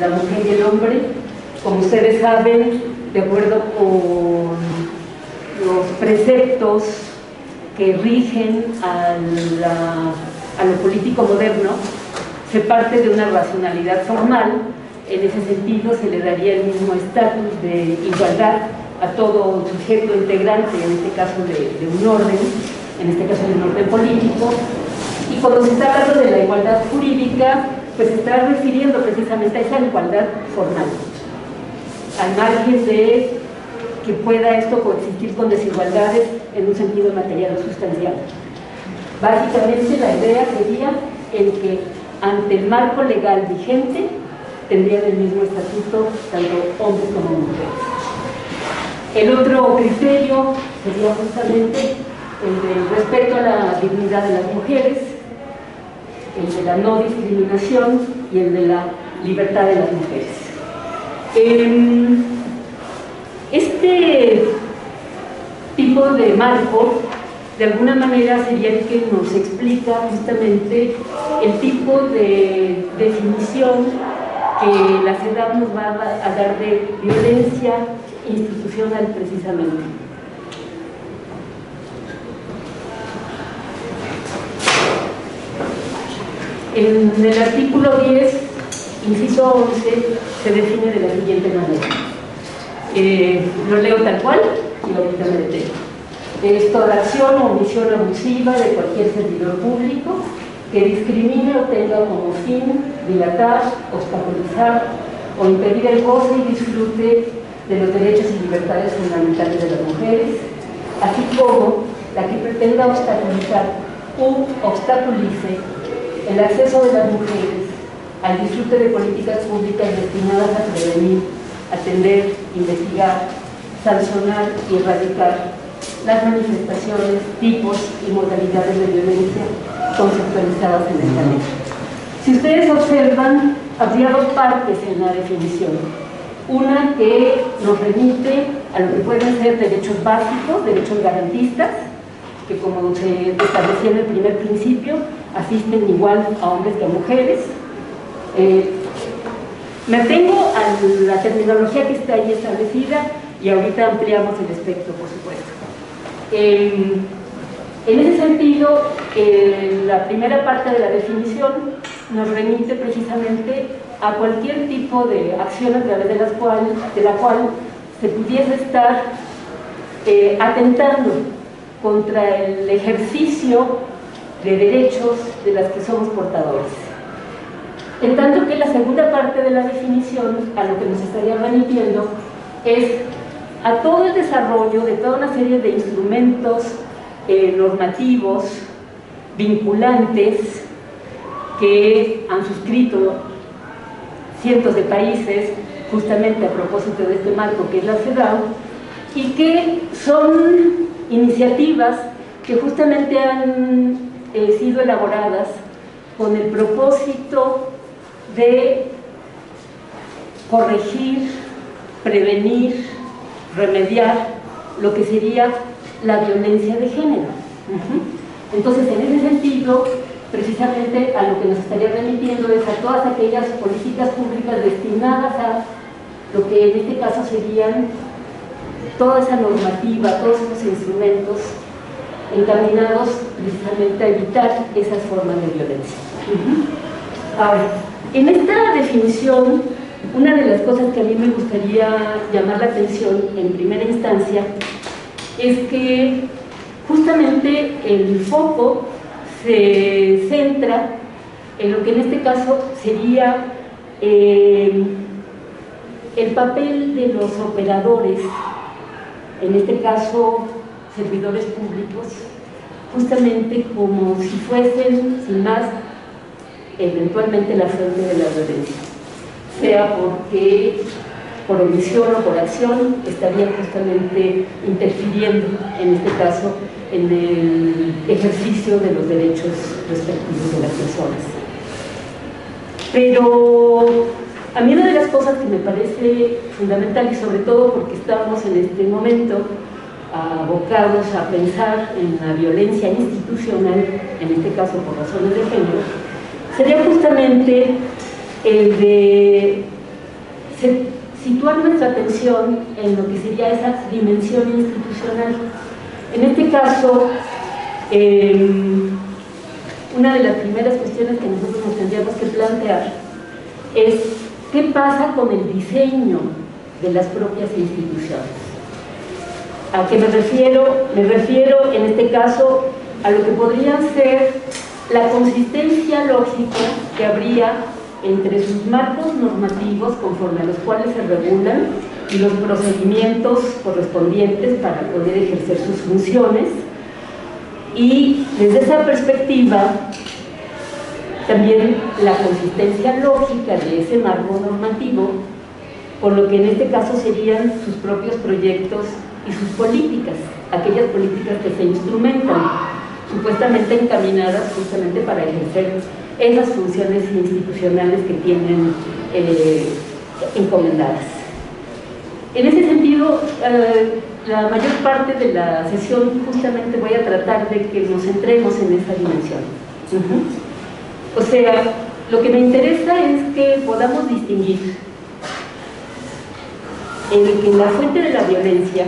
la mujer y el hombre, como ustedes saben, de acuerdo con los preceptos que rigen a, lo político moderno, se parte de una racionalidad formal, en ese sentido se le daría el mismo estatus de igualdad a todo sujeto integrante, en este caso de, un orden, en este caso de un orden político, y cuando se está hablando de la igualdad jurídica, pues está refiriendo precisamente a esa igualdad formal, al margen de que pueda esto coexistir con desigualdades en un sentido material o sustancial. Básicamente la idea sería el que ante el marco legal vigente tendrían el mismo estatuto tanto hombres como mujeres. El otro criterio sería justamente el del respeto a la dignidad de las mujeres, el de la no discriminación y el de la libertad de las mujeres. Em, este tipo de marco, de alguna manera, sería el que nos explica justamente el tipo de definición que la CEDAW nos va a dar de violencia institucional precisamente. En el artículo 10, inciso 11, se define de la siguiente manera. Eh, lo leo tal cual y ahorita me detengo. Es toda acción o omisión abusiva de cualquier servidor público que discrimine o tenga como fin dilatar, obstaculizar o impedir el goce y disfrute de los derechos y libertades fundamentales de las mujeres, así como la que pretenda obstaculizar u obstaculice el acceso de las mujeres al disfrute de políticas públicas destinadas a prevenir atender, investigar, sancionar y erradicar las manifestaciones, tipos y modalidades de violencia conceptualizadas en esta ley. Si ustedes observan, habría dos partes en la definición. Una que nos remite a lo que pueden ser derechos básicos, derechos garantistas, que como se establecía en el primer principio, asisten igual a hombres que a mujeres, eh, me atengo a la terminología que está ahí establecida y ahorita ampliamos el espectro, por supuesto. en ese sentido, la primera parte de la definición nos remite precisamente a cualquier tipo de acción a través de, las cual, de la cual se pudiese estar eh, atentando contra el ejercicio de derechos de las que somos portadores. En tanto que la segunda parte de la definición, a lo que nos estaría remitiendo, es a todo el desarrollo de toda una serie de instrumentos eh, normativos, vinculantes, que han suscrito cientos de países, justamente a propósito de este marco que es la CEDAW, y que son iniciativas que justamente han eh, sido elaboradas con el propósito de corregir, prevenir, remediar lo que sería la violencia de género. Entonces, en ese sentido, precisamente a lo que nos estaría remitiendo es a todas aquellas políticas públicas destinadas a lo que en este caso serían toda esa normativa, todos esos instrumentos encaminados precisamente a evitar esas formas de violencia. Ahora, en esta definición, una de las cosas que a mí me gustaría llamar la atención en primera instancia es que justamente el foco se centra en lo que en este caso sería eh, el papel de los operadores, en este caso servidores públicos, justamente como si fuesen, sin más, eventualmente la fuente de la violencia, sea porque por omisión o por acción estaría justamente interfiriendo, en este caso, en el ejercicio de los derechos respectivos de las personas. Pero a mí una de las cosas que me parece fundamental y sobre todo porque estamos en este momento abocados a pensar en la violencia institucional, en este caso por razones de género, sería justamente el de situar nuestra atención en lo que sería esa dimensión institucional. En este caso, em, una de las primeras cuestiones que nosotros nos tendríamos que plantear es qué pasa con el diseño de las propias instituciones. ¿A qué me refiero? Me refiero en este caso a lo que podría ser la consistencia lógica que habría entre sus marcos normativos conforme a los cuales se regulan y los procedimientos correspondientes para poder ejercer sus funciones y desde esa perspectiva también la consistencia lógica de ese marco normativo por lo que en este caso serían sus propios proyectos y sus políticas, aquellas políticas que se instrumentan, supuestamente encaminadas justamente para ejercer esas funciones institucionales que tienen eh, encomendadas. En ese sentido, eh, la mayor parte de la sesión justamente voy a tratar de que nos centremos en esa dimensión. O sea, lo que me interesa es que podamos distinguir en que la fuente de la violencia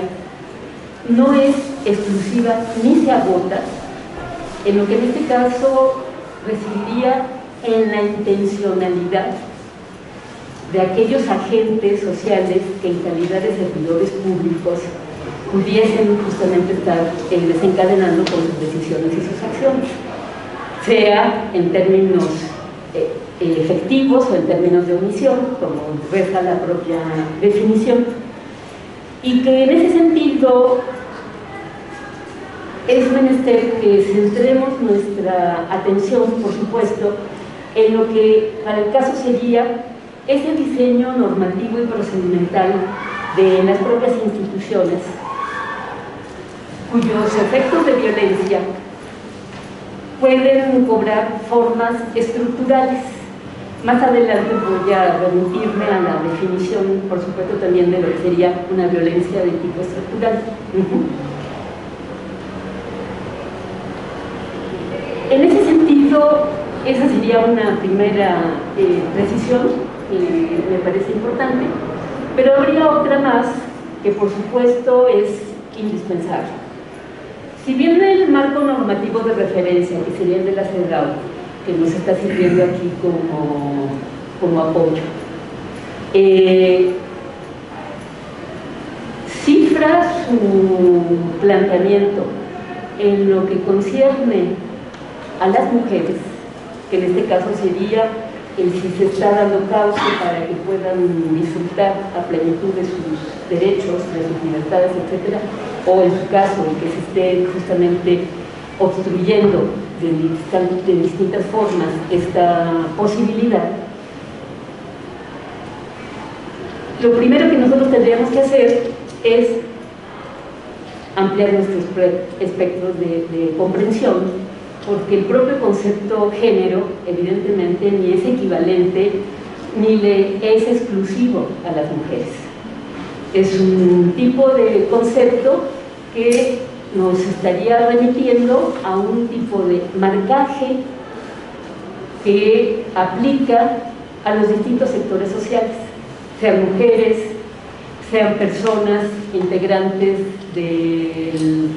no es exclusiva ni se agota. En lo que en este caso residiría en la intencionalidad de aquellos agentes sociales que en calidad de servidores públicos pudiesen justamente estar eh, desencadenando con sus decisiones y sus acciones, sea en términos eh, efectivos o en términos de omisión, como reza la propia definición, y que en ese sentido es menester que centremos nuestra atención, por supuesto, en lo que para el caso sería ese diseño normativo y procedimental de las propias instituciones, cuyos efectos de violencia pueden cobrar formas estructurales. Más adelante voy a remitirme a la definición, por supuesto, también de lo que sería una violencia de tipo estructural. En ese sentido, esa sería una primera eh, precisión que me parece importante, pero habría otra más que por supuesto es indispensable. Si bien el marco normativo de referencia, que sería el de la que nos está sirviendo aquí como, como apoyo, eh, cifra su planteamiento en lo que concierne a las mujeres, que en este caso sería el si se está dando causa para que puedan disfrutar a plenitud de sus derechos, de sus libertades, etc., o en su caso, el que se esté justamente obstruyendo de, distintas formas esta posibilidad, lo primero que nosotros tendríamos que hacer es ampliar nuestros espectros de, de comprensión porque el propio concepto género evidentemente ni es equivalente ni le es exclusivo a las mujeres. Es un tipo de concepto que nos estaría remitiendo a un tipo de marcaje que aplica a los distintos sectores sociales, sean mujeres, sean personas integrantes del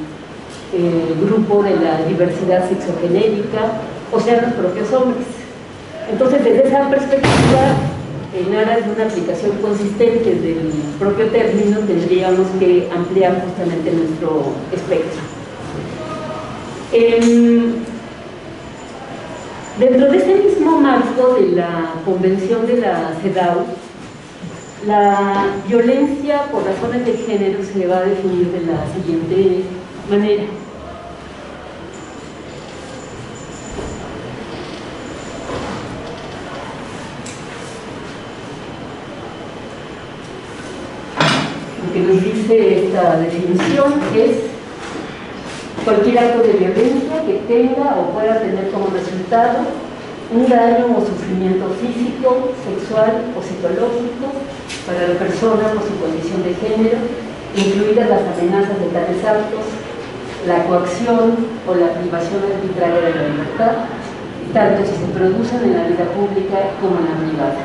el grupo de la diversidad sexogenérica, o sea, los propios hombres. Entonces, desde esa perspectiva, en aras de una aplicación consistente del propio término, tendríamos que ampliar justamente nuestro espectro. dentro de ese mismo marco de la Convención de la CEDAW, la violencia por razones de género se va a definir de la siguiente manera. Lo que nos dice esta definición es cualquier acto de violencia que tenga o pueda tener como resultado un daño o sufrimiento físico, sexual o psicológico para la persona por su condición de género, incluidas las amenazas de tales actos, la coacción o la privación arbitraria de la libertad, tanto si se producen en la vida pública como en la privada.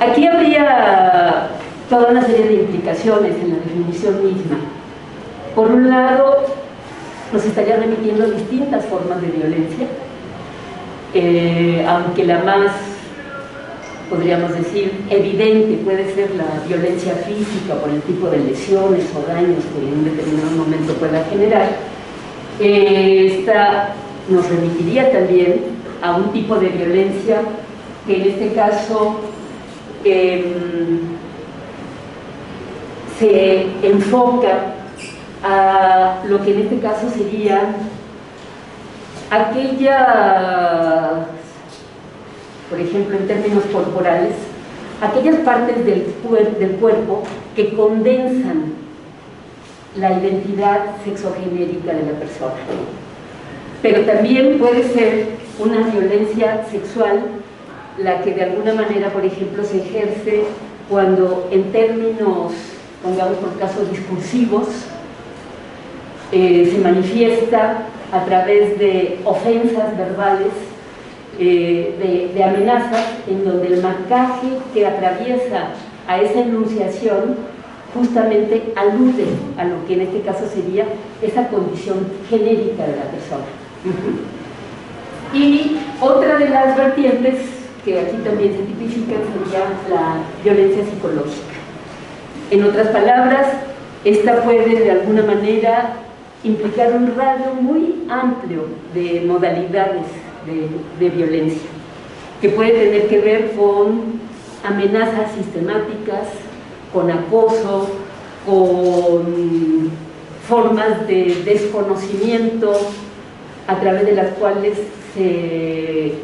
Aquí habría toda una serie de implicaciones en la definición misma. Por un lado, nos estaría remitiendo a distintas formas de violencia, eh, aunque la más, podríamos decir, evidente puede ser la violencia física por el tipo de lesiones o daños que en un determinado momento pueda generar, eh, esta nos remitiría también a un tipo de violencia que en este caso em, se enfoca a lo que en este caso sería aquella, por ejemplo, en términos corporales, aquellas partes del, del cuerpo que condensan la identidad sexogenérica de la persona. Pero también puede ser una violencia sexual la que de alguna manera, por ejemplo, se ejerce cuando en términos, pongamos por caso, discursivos, eh, se manifiesta a través de ofensas verbales, eh, de, de amenazas, en donde el marcaje que atraviesa a esa enunciación justamente alude a lo que en este caso sería esa condición genérica de la persona. Y otra de las vertientes que aquí también se tipifica sería la violencia psicológica. En otras palabras, esta puede de alguna manera implicar un radio muy amplio de modalidades de, violencia, que puede tener que ver con amenazas sistemáticas, con acoso, con formas de desconocimiento a través de las cuales se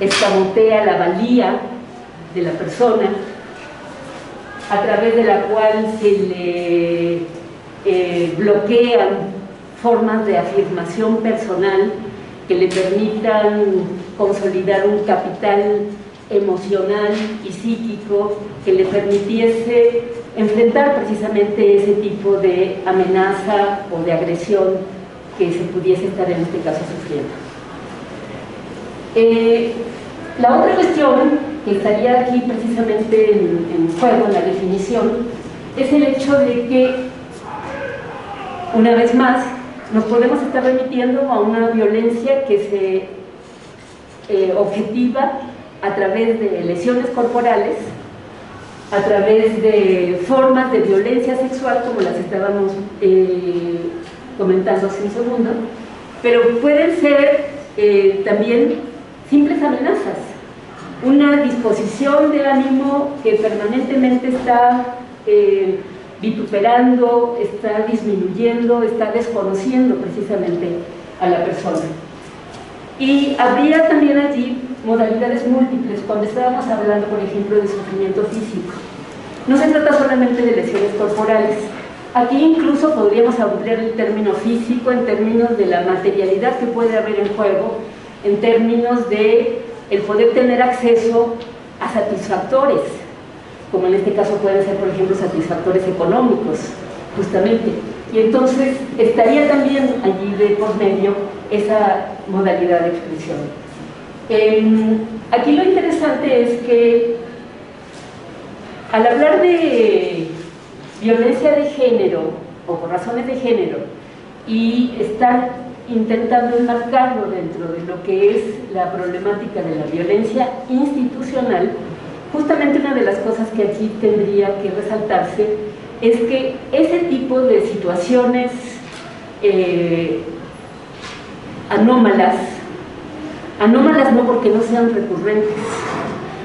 escamotea la valía de la persona, a través de la cual se le eh, bloquean formas de afirmación personal que le permitan consolidar un capital emocional y psíquico que le permitiese enfrentar precisamente ese tipo de amenaza o de agresión que se pudiese estar en este caso sufriendo. Eh, la otra cuestión que estaría aquí precisamente en, juego, en la definición, es el hecho de que, una vez más, nos podemos estar remitiendo a una violencia que se eh, objetiva a través de lesiones corporales, a través de formas de violencia sexual, como las estábamos eh, comentando hace un segundo, pero pueden ser eh, también simples amenazas, una disposición de ánimo que permanentemente está eh, vituperando, está disminuyendo, está desconociendo precisamente a la persona. Y habría también allí modalidades múltiples, cuando estábamos hablando, por ejemplo, de sufrimiento físico. No se trata solamente de lesiones corporales. Aquí incluso podríamos ampliar el término físico en términos de la materialidad que puede haber en juego, en términos de el poder tener acceso a satisfactores, como en este caso pueden ser, por ejemplo, satisfactores económicos, justamente. Y entonces estaría también allí de por medio esa modalidad de expresión. Eh, aquí lo interesante es que al hablar de violencia de género o por razones de género y estar intentando enmarcarlo dentro de lo que es la problemática de la violencia institucional, justamente una de las cosas que aquí tendría que resaltarse es que ese tipo de situaciones eh, anómalas, anómalas no porque no sean recurrentes,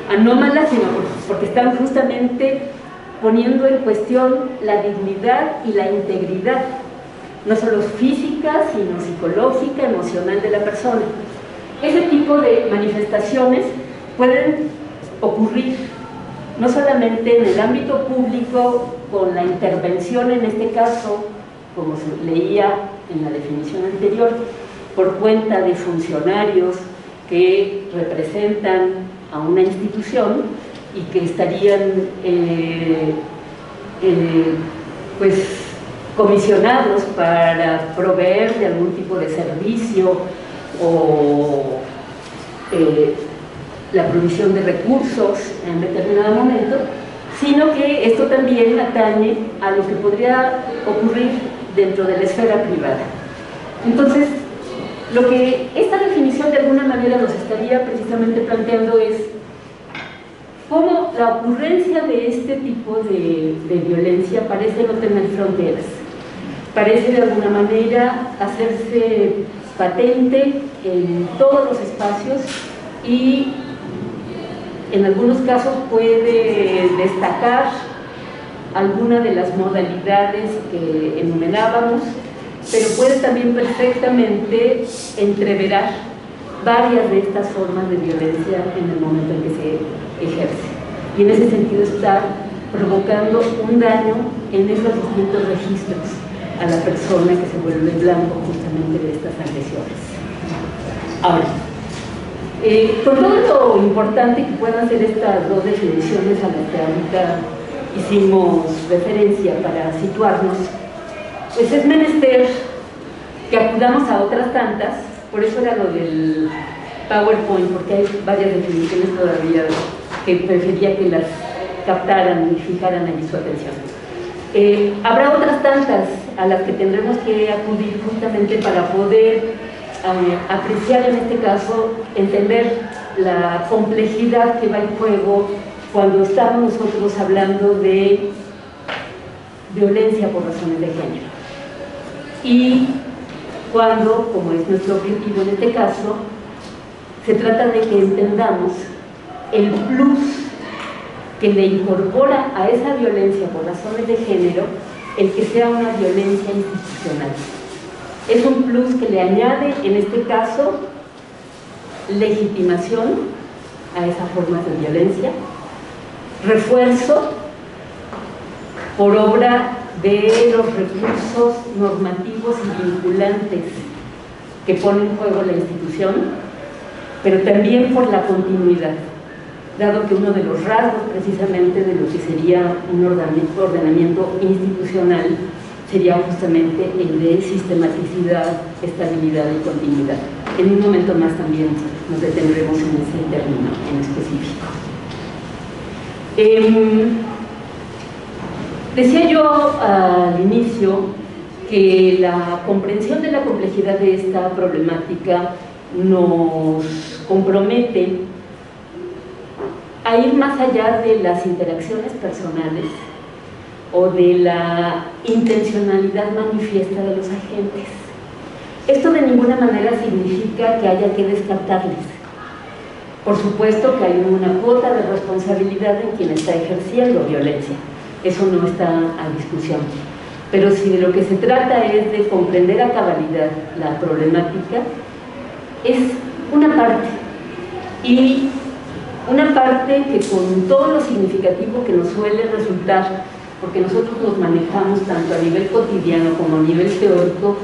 anómalas sino porque están justamente poniendo en cuestión la dignidad y la integridad, no solo física, sino psicológica, emocional de la persona. Ese tipo de manifestaciones pueden ocurrir no solamente en el ámbito público, con la intervención en este caso, como se leía en la definición anterior, por cuenta de funcionarios que representan a una institución y que estarían eh, eh, pues comisionados para proveer de algún tipo de servicio o eh, la provisión de recursos en determinado momento, sino que esto también atañe a lo que podría ocurrir dentro de la esfera privada. Entonces, lo que esta definición de alguna manera nos estaría precisamente planteando es cómo la ocurrencia de este tipo de, violencia parece no tener fronteras, parece de alguna manera hacerse patente en todos los espacios y en algunos casos puede destacar alguna de las modalidades que enumerábamos, pero puede también perfectamente entreverar varias de estas formas de violencia en el momento en que se ejerce. Y en ese sentido está provocando un daño en esos distintos registros a la persona que se vuelve blanco justamente de estas agresiones. Ahora, eh, con todo lo importante que puedan ser estas dos definiciones a las que ahorita hicimos referencia para situarnos, pues es menester que acudamos a otras tantas, por eso era lo del PowerPoint, porque hay varias definiciones todavía que prefería que las captaran y fijaran allí su atención. Eh, habrá otras tantas a las que tendremos que acudir justamente para poder apreciar en este caso, entender la complejidad que va en juego cuando estamos nosotros hablando de violencia por razones de género. Y cuando, como es nuestro objetivo en este caso, se trata de que entendamos el plus que le incorpora a esa violencia por razones de género el que sea una violencia institucional. Es un plus que le añade, en este caso, legitimación a esa forma de violencia, refuerzo por obra de los recursos normativos y vinculantes que pone en juego la institución, pero también por la continuidad, dado que uno de los rasgos precisamente de lo que sería un ordenamiento institucional sería justamente el de sistematicidad, estabilidad y continuidad. En un momento más también nos detendremos en ese término en específico. Em, decía yo al inicio que la comprensión de la complejidad de esta problemática nos compromete a ir más allá de las interacciones personales o de la intencionalidad manifiesta de los agentes. Esto de ninguna manera significa que haya que descartarles. Por supuesto que hay una cuota de responsabilidad en quien está ejerciendo violencia. Eso no está a discusión. Pero si de lo que se trata es de comprender a cabalidad la problemática, es una parte. Y una parte que con todo lo significativo que nos suele resultar porque nosotros nos manejamos tanto a nivel cotidiano como a nivel teórico,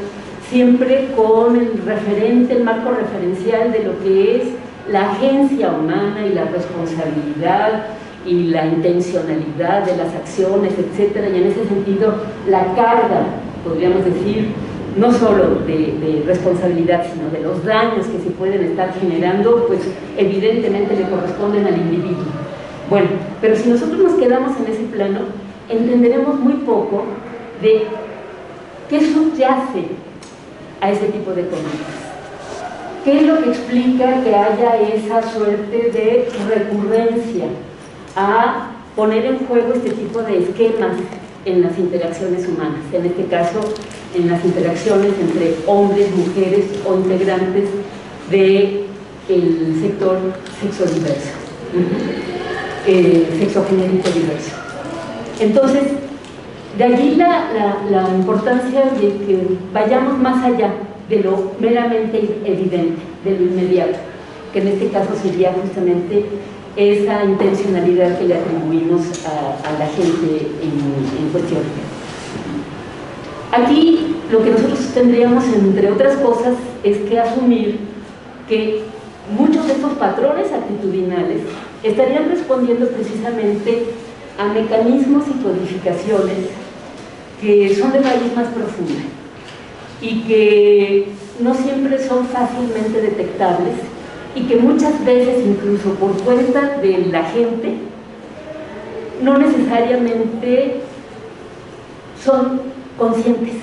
siempre con el referente, el marco referencial de lo que es la agencia humana y la responsabilidad y la intencionalidad de las acciones, etcétera, y en ese sentido la carga, podríamos decir, no solo de, de, responsabilidad, sino de los daños que se pueden estar generando, pues evidentemente le corresponden al individuo. Bueno, pero si nosotros nos quedamos en ese plano, entenderemos muy poco de qué subyace a ese tipo de conductas. ¿Qué es lo que explica que haya esa suerte de recurrencia a poner en juego este tipo de esquemas en las interacciones humanas? En este caso, en las interacciones entre hombres, mujeres o integrantes del sector sexo diverso, eh, sexo genérico diverso. Entonces, de allí la, importancia de que vayamos más allá de lo meramente evidente, de lo inmediato, que en este caso sería justamente esa intencionalidad que le atribuimos a, la gente en, en, cuestión. Aquí lo que nosotros tendríamos, entre otras cosas, es que asumir que muchos de estos patrones actitudinales estarían respondiendo precisamente a mecanismos y codificaciones que son de raíz más profunda y que no siempre son fácilmente detectables y que muchas veces incluso por cuenta de la gente no necesariamente son conscientes.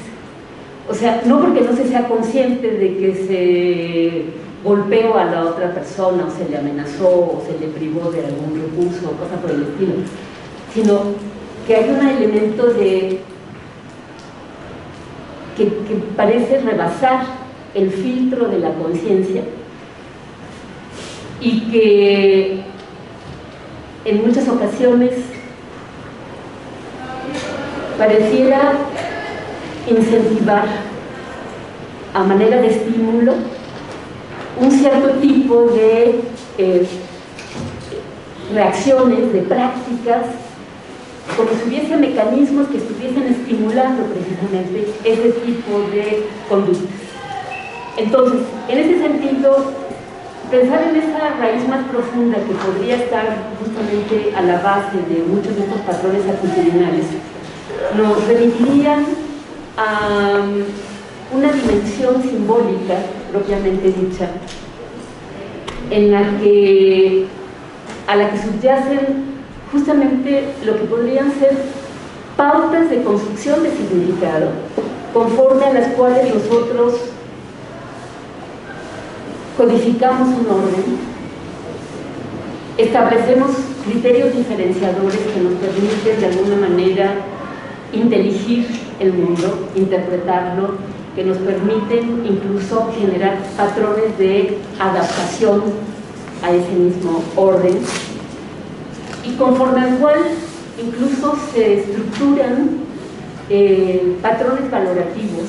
O sea, no porque no se sea consciente de que se golpeó a la otra persona o se le amenazó o se le privó de algún recurso o cosa por el estilo, sino que hay un elemento de que, que parece rebasar el filtro de la conciencia y que en muchas ocasiones pareciera incentivar a manera de estímulo un cierto tipo de eh, reacciones, de prácticas, como si hubiese mecanismos que estuviesen estimulando precisamente ese tipo de conductas. Entonces, en ese sentido, pensar en esa raíz más profunda que podría estar justamente a la base de muchos de estos patrones actitudinales, nos remitirían a um, una dimensión simbólica propiamente dicha, en la que, a la que subyacen justamente lo que podrían ser pautas de construcción de significado, conforme a las cuales nosotros codificamos un orden, establecemos criterios diferenciadores que nos permiten de alguna manera inteligir el mundo, interpretarlo, que nos permiten incluso generar patrones de adaptación a ese mismo orden. Y conforme al cual incluso se estructuran eh, patrones valorativos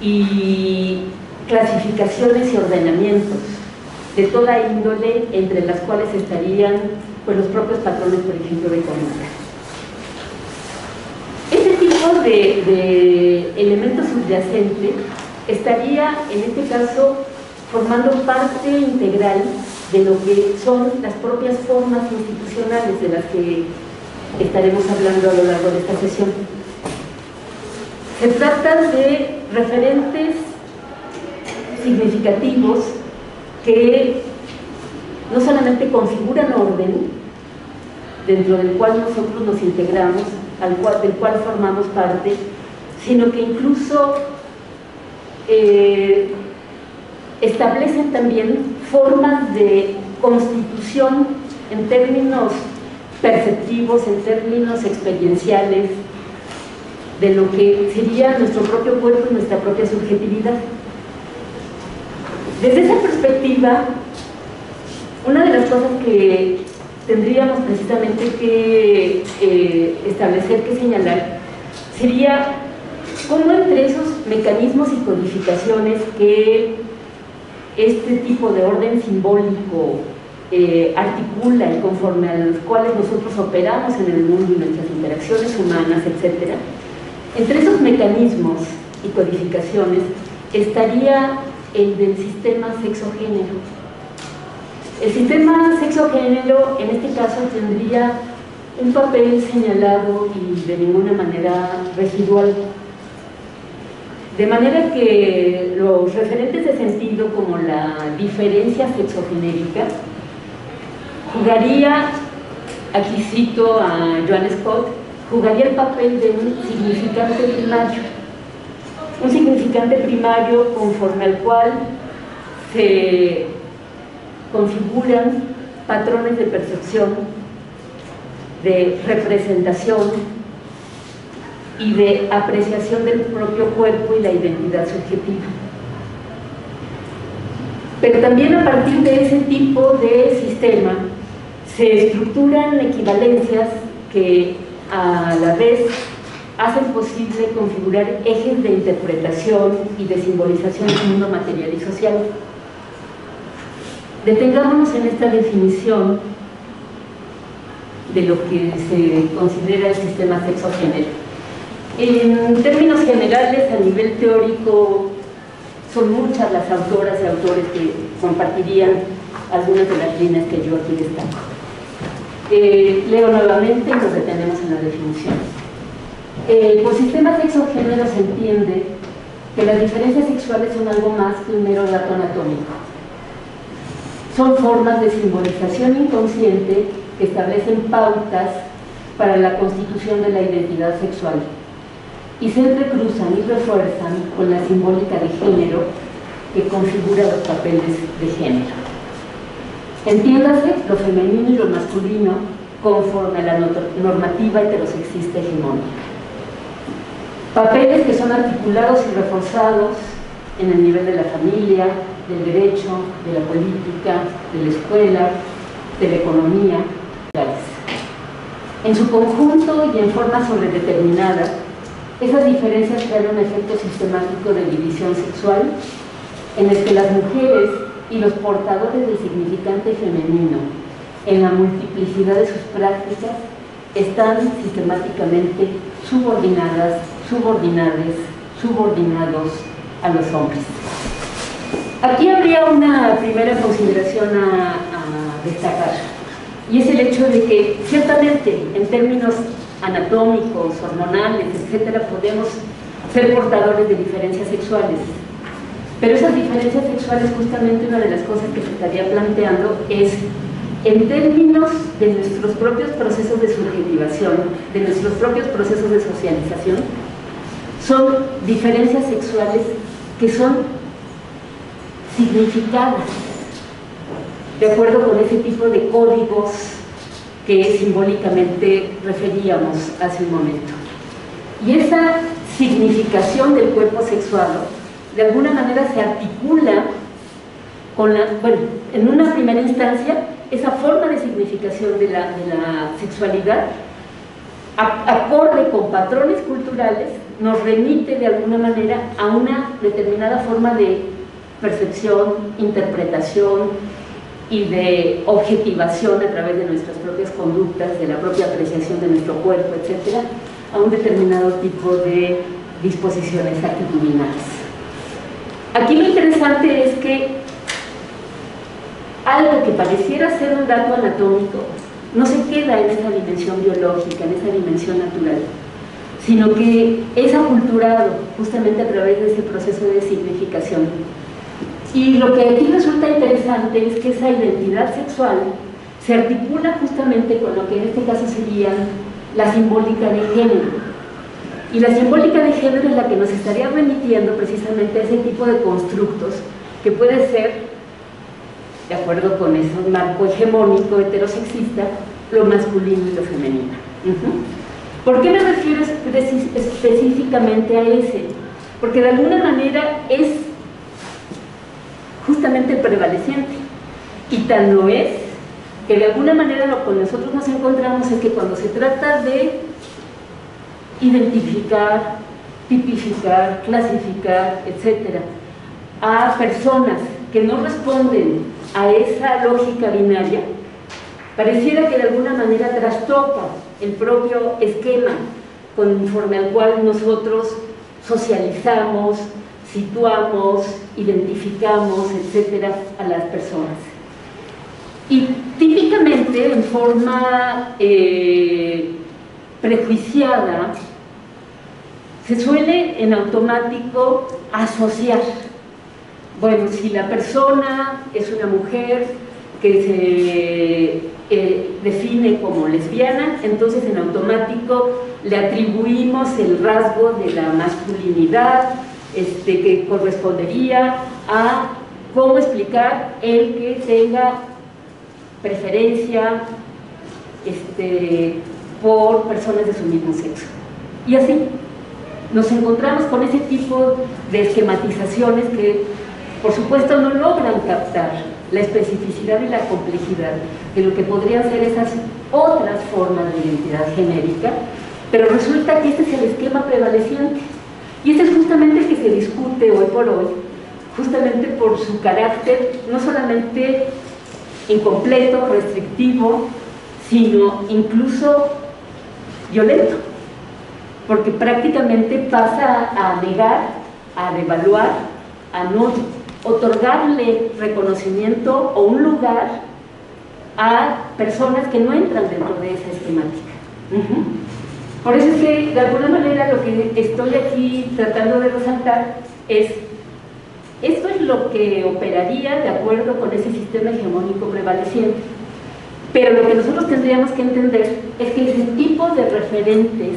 y clasificaciones y ordenamientos de toda índole, entre las cuales estarían pues, los propios patrones, por ejemplo, de conducta. Este tipo de, de elemento subyacente estaría, en este caso, formando parte integral de lo que son las propias formas institucionales de las que estaremos hablando a lo largo de esta sesión. Se trata de referentes significativos que no solamente configuran orden, dentro del cual nosotros nos integramos, del cual formamos parte, sino que incluso eh, establecen también formas de constitución en términos perceptivos, en términos experienciales, de lo que sería nuestro propio cuerpo y nuestra propia subjetividad. Desde esa perspectiva, una de las cosas que tendríamos precisamente que eh, establecer, que señalar, sería cómo entre esos mecanismos y codificaciones que este tipo de orden simbólico eh, articula y conforme a los cuales nosotros operamos en el mundo y nuestras interacciones humanas, etc., entre esos mecanismos y codificaciones estaría el del sistema sexo-género. El sistema sexo-género en este caso tendría un papel señalado y de ninguna manera residual. De manera que los referentes de sentido como la diferencia sexogenérica jugaría, aquí cito a Joan Scott, jugaría el papel de un significante primario un significante primario conforme al cual se configuran patrones de percepción, de representación y de apreciación del propio cuerpo y la identidad subjetiva. Pero también a partir de ese tipo de sistema se estructuran equivalencias que a la vez hacen posible configurar ejes de interpretación y de simbolización del mundo material y social. Detengámonos en esta definición de lo que se considera el sistema sexo-género. En términos generales, a nivel teórico, son muchas las autoras y autores que compartirían algunas de las líneas que yo aquí destaco. Eh, leo nuevamente y nos detenemos en la definición. Eh, por sistema sexo-género se entiende que las diferencias sexuales son algo más que un mero dato anatómico. son formas de simbolización inconsciente que establecen pautas para la constitución de la identidad sexual y se entrecruzan y refuerzan con la simbólica de género que configura los papeles de género. Entiéndase lo femenino y lo masculino conforme a la normativa heterosexista hegemónica. Papeles que son articulados y reforzados en el nivel de la familia, del derecho, de la política, de la escuela, de la economía. En su conjunto y en forma sobredeterminada, esas diferencias crean un efecto sistemático de división sexual en el que las mujeres y los portadores del significante femenino en la multiplicidad de sus prácticas están sistemáticamente subordinadas, subordinadas, subordinados a los hombres. Aquí habría una primera consideración a, destacar, y es el hecho de que ciertamente en términos anatómicos, hormonales, etcétera, podemos ser portadores de diferencias sexuales. Pero esas diferencias sexuales, justamente una de las cosas que se estaría planteando es en términos de nuestros propios procesos de subjetivación, de nuestros propios procesos de socialización, son diferencias sexuales que son significadas de acuerdo con ese tipo de códigos que simbólicamente referíamos hace un momento. Y esa significación del cuerpo sexual de alguna manera se articula con la, bueno, en una primera instancia, esa forma de significación de la, sexualidad, acorde con patrones culturales, nos remite de alguna manera a una determinada forma de percepción, interpretación y de objetivación a través de nuestras propias conductas, de la propia apreciación de nuestro cuerpo, etcétera, a un determinado tipo de disposiciones actitudinales. Aquí lo interesante es que algo que pareciera ser un dato anatómico no se queda en esa dimensión biológica, en esa dimensión natural, sino que es aculturado justamente a través de ese proceso de significación. Y lo que aquí resulta interesante es que esa identidad sexual se articula justamente con lo que en este caso sería la simbólica de género. Y la simbólica de género es la que nos estaría remitiendo precisamente a ese tipo de constructos que puede ser, de acuerdo con ese marco hegemónico heterosexista, lo masculino y lo femenino. ¿Por qué me refiero específicamente a ese? Porque de alguna manera es justamente prevaleciente. Y tan lo es que de alguna manera lo que nosotros nos encontramos es que cuando se trata de identificar, tipificar, clasificar, etcétera, a personas que no responden a esa lógica binaria, pareciera que de alguna manera trastoca el propio esquema conforme al cual nosotros socializamos, situamos, identificamos, etcétera, a las personas. Y típicamente, en forma eh, prejuiciada, se suele en automático asociar. Bueno, si la persona es una mujer que se define como lesbiana, entonces en automático le atribuimos el rasgo de la masculinidad este, que correspondería a cómo explicar el que tenga preferencia este, por personas de su mismo sexo. Y así nos encontramos con ese tipo de esquematizaciones que por supuesto no logran captar la especificidad y la complejidad de lo que podrían ser esas otras formas de identidad genérica, pero resulta que este es el esquema prevaleciente. Y este es justamente el que se discute hoy por hoy, justamente por su carácter no solamente incompleto, restrictivo, sino incluso violento, porque prácticamente pasa a negar, a devaluar, a no otorgarle reconocimiento o un lugar a personas que no entran dentro de esa esquemática. Por eso es que de alguna manera lo que estoy aquí tratando de resaltar es, esto es lo que operaría de acuerdo con ese sistema hegemónico prevaleciente. Pero lo que nosotros tendríamos que entender es que ese tipo de referentes,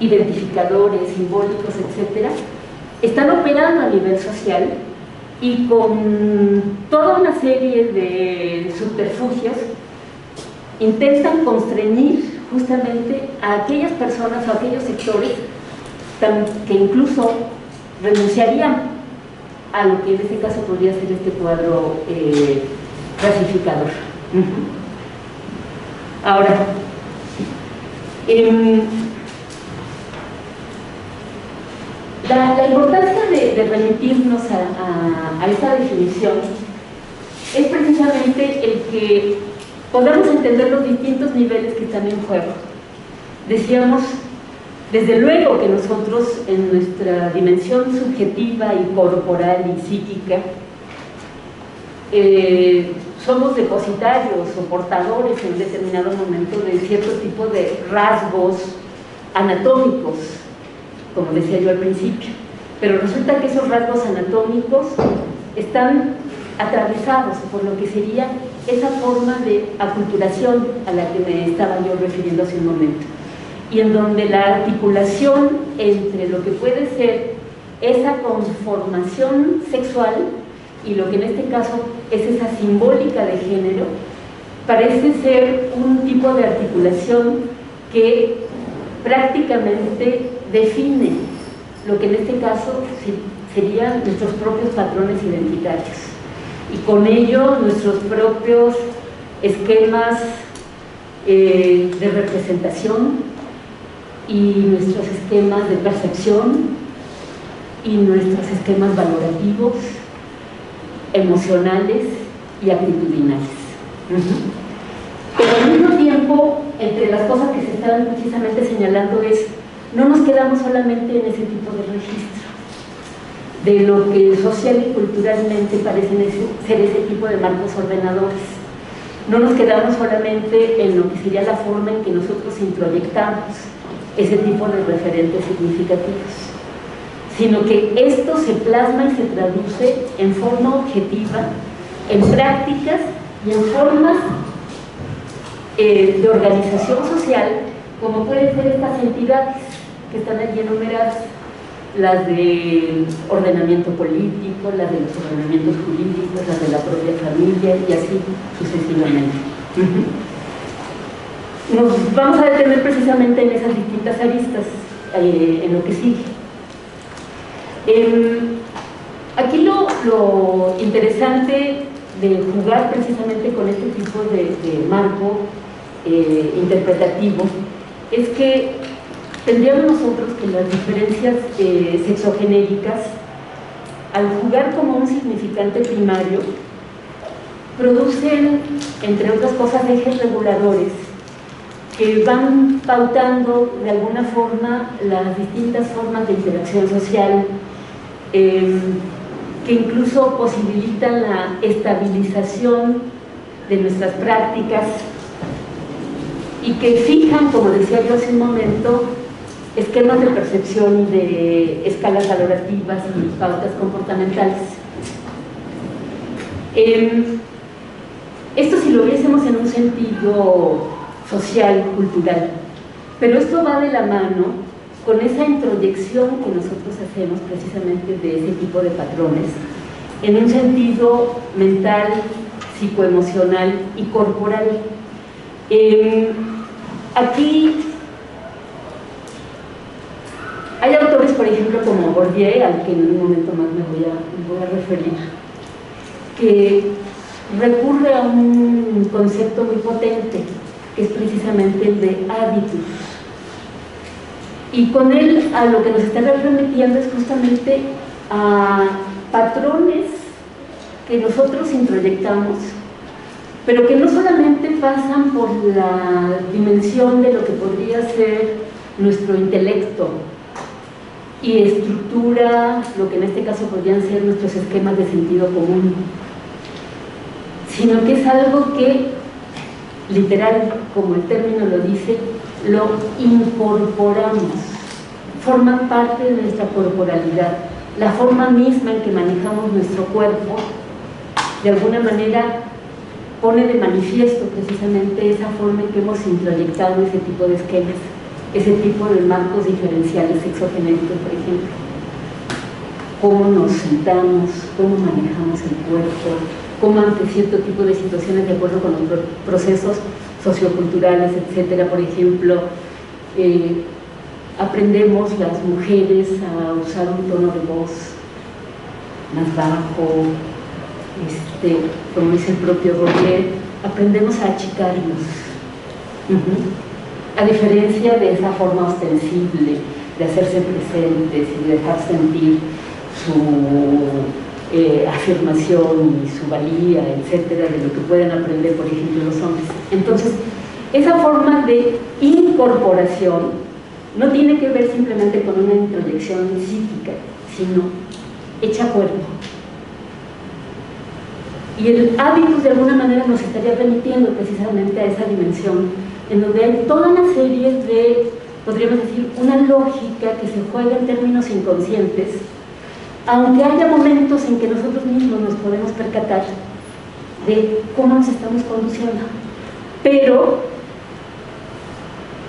identificadores, simbólicos, etcétera, están operando a nivel social y con toda una serie de subterfugios intentan constreñir justamente a aquellas personas o a aquellos sectores que incluso renunciarían a lo que en este caso podría ser este cuadro eh, clasificador. Ahora, em, la, importancia de, remitirnos a, esta definición es precisamente el que podamos entender los distintos niveles que están en juego. Decíamos, desde luego que nosotros en nuestra dimensión subjetiva y corporal y psíquica eh, somos depositarios o portadores en determinado momento de cierto tipo de rasgos anatómicos, como decía yo al principio. Pero resulta que esos rasgos anatómicos están atravesados por lo que sería esa forma de aculturación a la que me estaba yo refiriendo hace un momento. Y en donde la articulación entre lo que puede ser esa conformación sexual y lo que en este caso es esa simbólica de género, parece ser un tipo de articulación que prácticamente define lo que en este caso serían nuestros propios patrones identitarios y con ello nuestros propios esquemas eh, de representación y nuestros esquemas de percepción y nuestros esquemas valorativos emocionales y actitudinales. Pero al mismo tiempo, entre las cosas que se están precisamente señalando es, no nos quedamos solamente en ese tipo de registro, de lo que social y culturalmente parecen ser ese tipo de marcos ordenadores. No nos quedamos solamente en lo que sería la forma en que nosotros introyectamos ese tipo de referentes significativos sino que esto se plasma y se traduce en forma objetiva, en prácticas y en formas eh, de organización social, como pueden ser estas entidades que están allí enumeradas, las de ordenamiento político, las de los ordenamientos jurídicos, las de la propia familia y así sucesivamente. Nos vamos a detener precisamente en esas distintas aristas, eh, en lo que sigue. Em, aquí lo, interesante de jugar precisamente con este tipo de, marco eh, interpretativo es que tendríamos nosotros que las diferencias eh, sexogenéricas, al jugar como un significante primario, producen, entre otras cosas, ejes reguladores que van pautando de alguna forma las distintas formas de interacción social Em, que incluso posibilitan la estabilización de nuestras prácticas y que fijan, como decía yo hace un momento, esquemas de percepción de escalas valorativas y pautas comportamentales. Em, esto si lo viésemos en un sentido social, cultural, pero esto va de la mano con esa introyección que nosotros hacemos precisamente de ese tipo de patrones, en un sentido mental, psicoemocional y corporal. Em, aquí hay autores, por ejemplo, como Bourdieu, al que en un momento más me voy a, referir, que recurre a un concepto muy potente, que es precisamente el de hábitos. Y con él a lo que nos está remitiendo es justamente a patrones que nosotros introyectamos, pero que no solamente pasan por la dimensión de lo que podría ser nuestro intelecto y estructura lo que en este caso podrían ser nuestros esquemas de sentido común, sino que es algo que, literal, como el término lo dice, lo incorporamos, forma parte de nuestra corporalidad, la forma misma en que manejamos nuestro cuerpo, de alguna manera pone de manifiesto precisamente esa forma en que hemos introyectado ese tipo de esquemas, ese tipo de marcos diferenciales sexogenéricos, por ejemplo. Cómo nos sentamos, cómo manejamos el cuerpo, cómo ante cierto tipo de situaciones, de acuerdo con los procesos socioculturales, etcétera, por ejemplo, eh, aprendemos las mujeres a usar un tono de voz más bajo, este, como dice el propio Roger, aprendemos a achicarnos. A diferencia de esa forma ostensible de hacerse presentes y de dejar sentir su eh, afirmación y su valía, etcétera, de lo que pueden aprender, por ejemplo, los hombres. Entonces, esa forma de incorporación no tiene que ver simplemente con una introyección psíquica, sino hecha cuerpo. Y el hábito de alguna manera nos estaría remitiendo precisamente a esa dimensión, en donde hay toda una serie de, podríamos decir, una lógica que se juega en términos inconscientes, aunque haya momentos en que nosotros mismos nos podemos percatar de cómo nos estamos conduciendo. Pero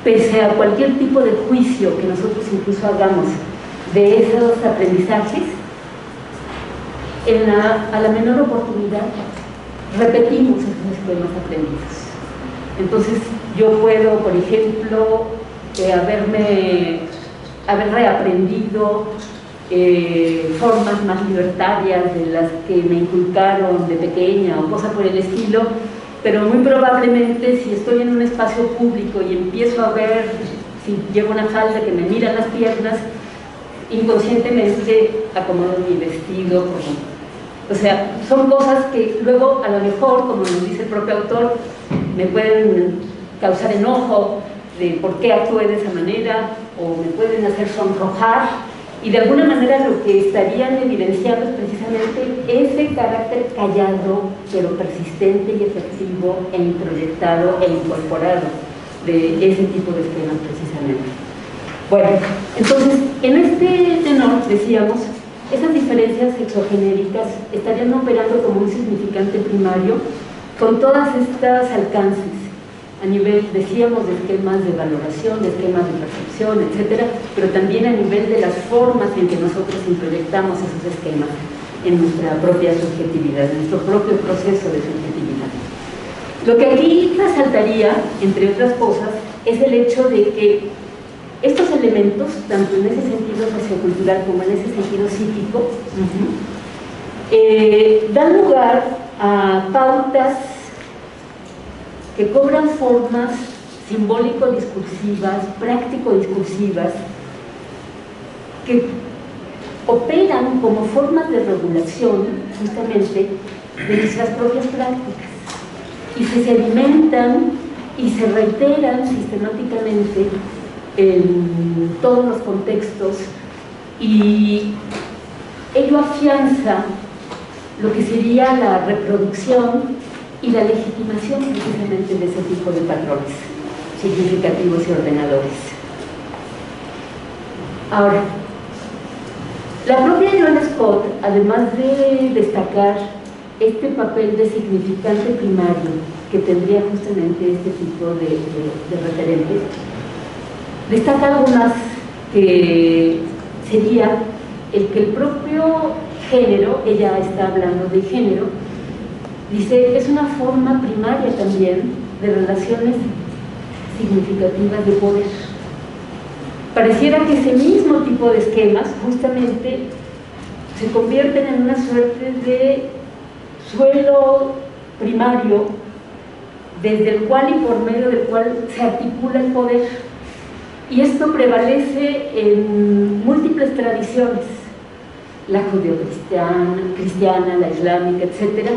pese a cualquier tipo de juicio que nosotros incluso hagamos de esos aprendizajes, a la menor oportunidad repetimos esos esquemas aprendidos. Entonces yo puedo, por ejemplo, eh, haberme, haber reaprendido eh, formas más libertarias de las que me inculcaron de pequeña o cosas por el estilo, pero muy probablemente si estoy en un espacio público y empiezo a ver, si llevo una falda que me mira las piernas, inconscientemente acomodo mi vestido. o sea, son cosas que luego a lo mejor, como nos dice el propio autor, me pueden causar enojo de por qué actúe de esa manera o me pueden hacer sonrojar y de alguna manera lo que estarían evidenciando es precisamente ese carácter callado, pero persistente y efectivo e introyectado e incorporado de ese tipo de esquemas precisamente. Bueno, entonces, en este tenor decíamos, esas diferencias sexogenéricas estarían operando como un significante primario con todas estas alcances a nivel, decíamos, de esquemas de valoración, de esquemas de percepción, etcétera, pero también a nivel de las formas en que nosotros introyectamos esos esquemas en nuestra propia subjetividad, en nuestro propio proceso de subjetividad. Lo que aquí resaltaría, entre otras cosas, es el hecho de que estos elementos, tanto en ese sentido sociocultural como en ese sentido psíquico, eh, dan lugar a pautas que cobran formas simbólico-discursivas, práctico-discursivas, que operan como formas de regulación justamente de nuestras propias prácticas. Y se sedimentan y se reiteran sistemáticamente en todos los contextos y ello afianza lo que sería la reproducción y la legitimación precisamente de ese tipo de patrones significativos y ordenadores. Ahora, la propia Joan Scott, además de destacar este papel de significante primario que tendría justamente este tipo de, referentes, destaca algo más que sería el que el propio género, ella está hablando de género, Dice, es una forma primaria también de relaciones significativas de poder. Pareciera que ese mismo tipo de esquemas justamente se convierten en una suerte de suelo primario desde el cual y por medio del cual se articula el poder. Y esto prevalece en múltiples tradiciones, la judío-cristiana, cristiana, la islámica, etcétera,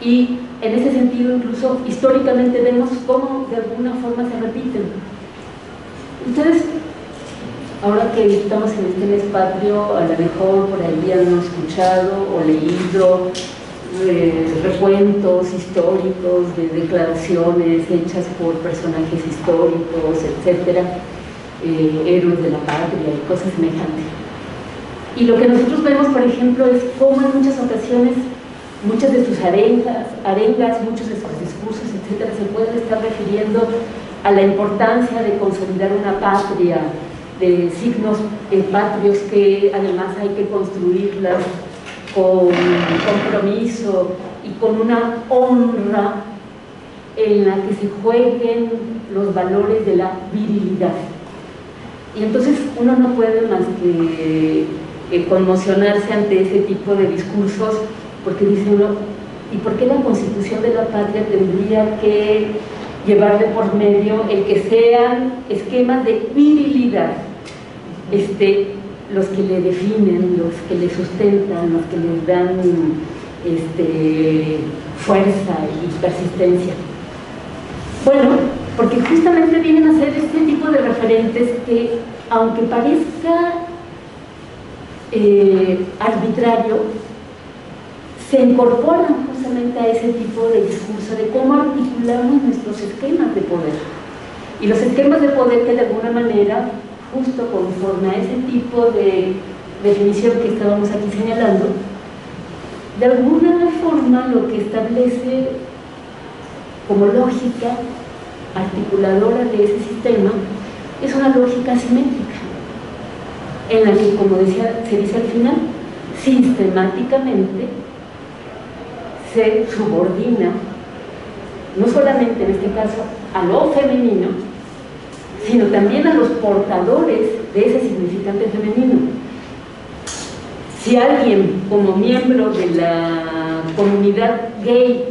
y en ese sentido incluso históricamente vemos cómo de alguna forma se repiten. Entonces, ahora que estamos en este mes patrio, a lo mejor por ahí han escuchado o leído eh, recuentos históricos de declaraciones hechas por personajes históricos, etcétera, eh, héroes de la patria y cosas semejantes. Y lo que nosotros vemos, por ejemplo, es cómo en muchas ocasiones, muchas de sus arengas, arengas muchos de sus discursos, etcétera, se pueden estar refiriendo a la importancia de consolidar una patria, de signos patrios que además hay que construirlas con compromiso y con una honra en la que se jueguen los valores de la virilidad. Y entonces uno no puede más que eh, conmocionarse ante ese tipo de discursos porque dice uno, ¿y por qué la constitución de la patria tendría que llevarle por medio el que sean esquemas de virilidad? Este, los que le definen, los que le sustentan, los que les dan este, fuerza y persistencia. Bueno, porque justamente vienen a ser este tipo de referentes que, aunque parezca eh, arbitrario, se incorporan justamente a ese tipo de discurso de cómo articulamos nuestros esquemas de poder. Y los esquemas de poder que de alguna manera justo conforme a ese tipo de definición que estábamos aquí señalando, de alguna forma lo que establece como lógica articuladora de ese sistema es una lógica simétrica, en la que, como se dice al final, sistemáticamente se subordina, no solamente en este caso a lo femenino, sino también a los portadores de ese significante femenino. Si alguien como miembro de la comunidad gay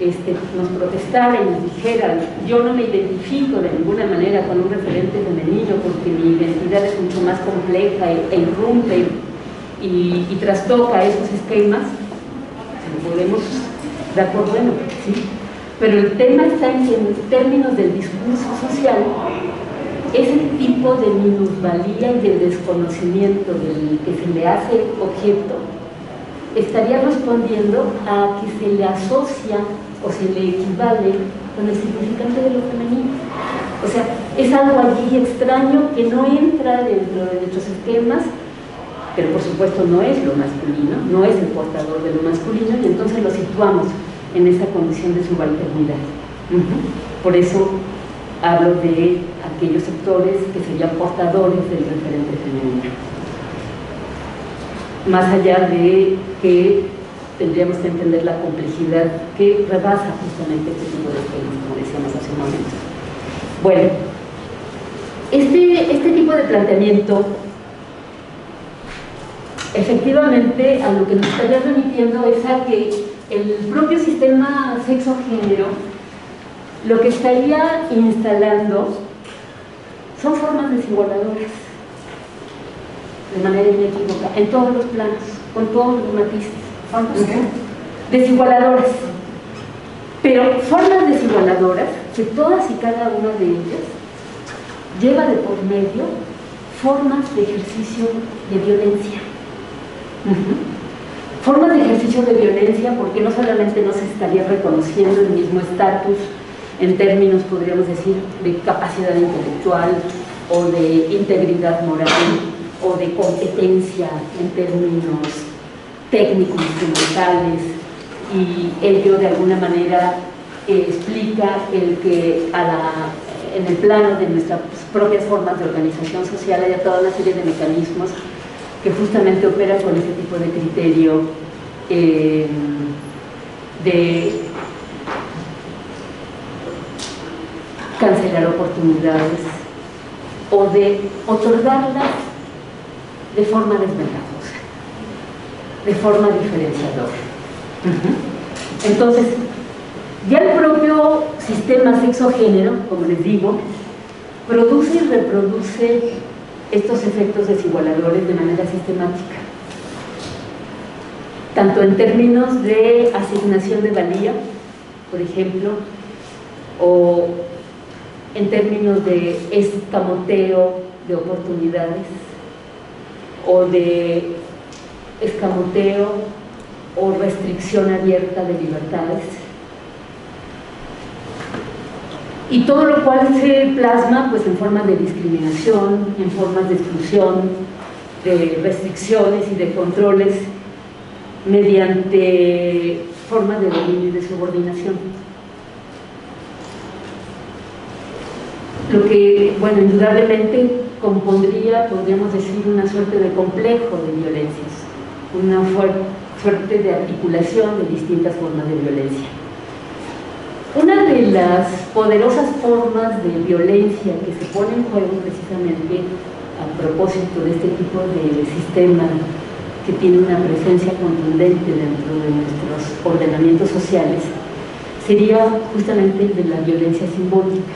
este, nos protestara y nos dijera yo no me identifico de ninguna manera con un referente femenino porque mi identidad es mucho más compleja e, irrumpe y, y, trastoca esos esquemas, podemos dar por bueno, ¿sí? Pero el tema está en que en términos del discurso social ese tipo de minusvalía y de desconocimiento del que se le hace objeto estaría respondiendo a que se le asocia o se le equivale con el significante de lo femenino. O sea, es algo allí extraño que no entra dentro de nuestros esquemas, pero por supuesto no es lo masculino, no es el portador de lo masculino, y entonces lo situamos en esa condición de subalternidad. Por eso hablo de aquellos sectores que serían portadores del referente femenino. Más allá de que tendríamos que entender la complejidad que rebasa justamente este tipo de temas, como decíamos hace un momento. Bueno, este, este tipo de planteamiento efectivamente a lo que nos estaría remitiendo es a que el propio sistema sexo-género lo que estaría instalando son formas desigualadoras, de manera inequívoca, en todos los planos, con todos los matices. Desigualadoras. Pero formas desigualadoras que todas y cada una de ellas lleva de por medio formas de ejercicio de violencia. Formas de ejercicio de violencia porque no solamente no se estaría reconociendo el mismo estatus en términos, podríamos decir, de capacidad intelectual o de integridad moral o de competencia en términos técnicos, instrumentales, y ello de alguna manera eh, explica el que en el plano de nuestras propias formas de organización social haya toda una serie de mecanismos que justamente operan con ese tipo de criterio eh, de cancelar oportunidades o de otorgarlas de forma desventajosa, de forma diferenciadora. Entonces, ya el propio sistema sexo-género, como les digo, produce y reproduce estos efectos desigualadores de manera sistemática, tanto en términos de asignación de valía, por ejemplo, o en términos de escamoteo de oportunidades o de escamoteo o restricción abierta de libertades. Y todo lo cual se plasma pues, en formas de discriminación, en formas de exclusión, de restricciones y de controles mediante formas de dominio y de subordinación. Lo que, bueno, indudablemente compondría, podríamos decir, una suerte de complejo de violencias, una suerte de articulación de distintas formas de violencia. Una de las poderosas formas de violencia que se pone en juego precisamente a propósito de este tipo de sistema que tiene una presencia contundente dentro de nuestros ordenamientos sociales, sería justamente el de la violencia simbólica.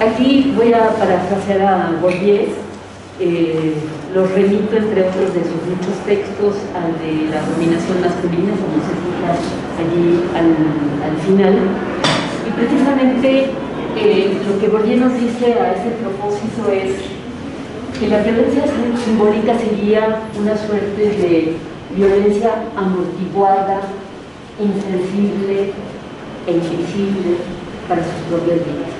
Aquí voy a parafrasear a Bourdieu eh, los remito, entre otros de sus muchos textos, al de la dominación masculina, como se fija allí al, final. Y precisamente eh, lo que Bourdieu nos dice a ese propósito es que la violencia simbólica sería una suerte de violencia amortiguada, insensible e invisible para sus propias víctimas,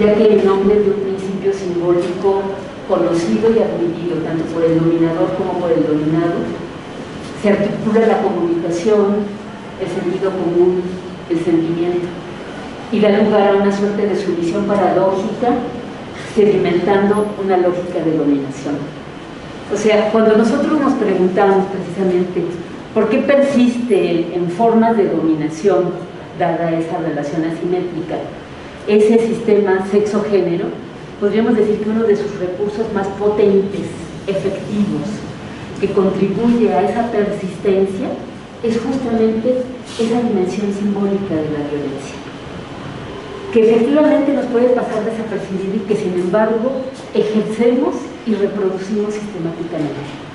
ya que en nombre de un simbólico conocido y admitido tanto por el dominador como por el dominado, se articula la comunicación, el sentido común, el sentimiento, y da lugar a una suerte de sumisión paradójica, sedimentando una lógica de dominación. O sea, cuando nosotros nos preguntamos precisamente por qué persiste en formas de dominación, dada esa relación asimétrica, ese sistema sexo-género, podríamos decir que uno de sus recursos más potentes, efectivos, que contribuye a esa persistencia, es justamente esa dimensión simbólica de la violencia, que efectivamente nos puede pasar desapercibido y que sin embargo ejercemos y reproducimos sistemáticamente.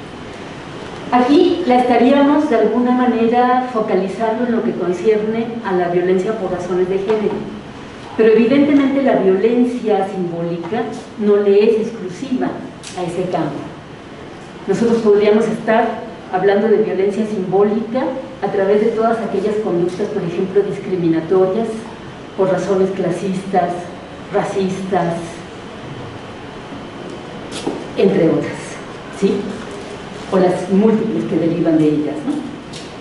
Aquí la estaríamos de alguna manera focalizando en lo que concierne a la violencia por razones de género pero evidentemente la violencia simbólica no le es exclusiva a ese campo. Nosotros podríamos estar hablando de violencia simbólica a través de todas aquellas conductas, por ejemplo, discriminatorias por razones clasistas, racistas, entre otras, ¿sí? O las múltiples que derivan de ellas, ¿no?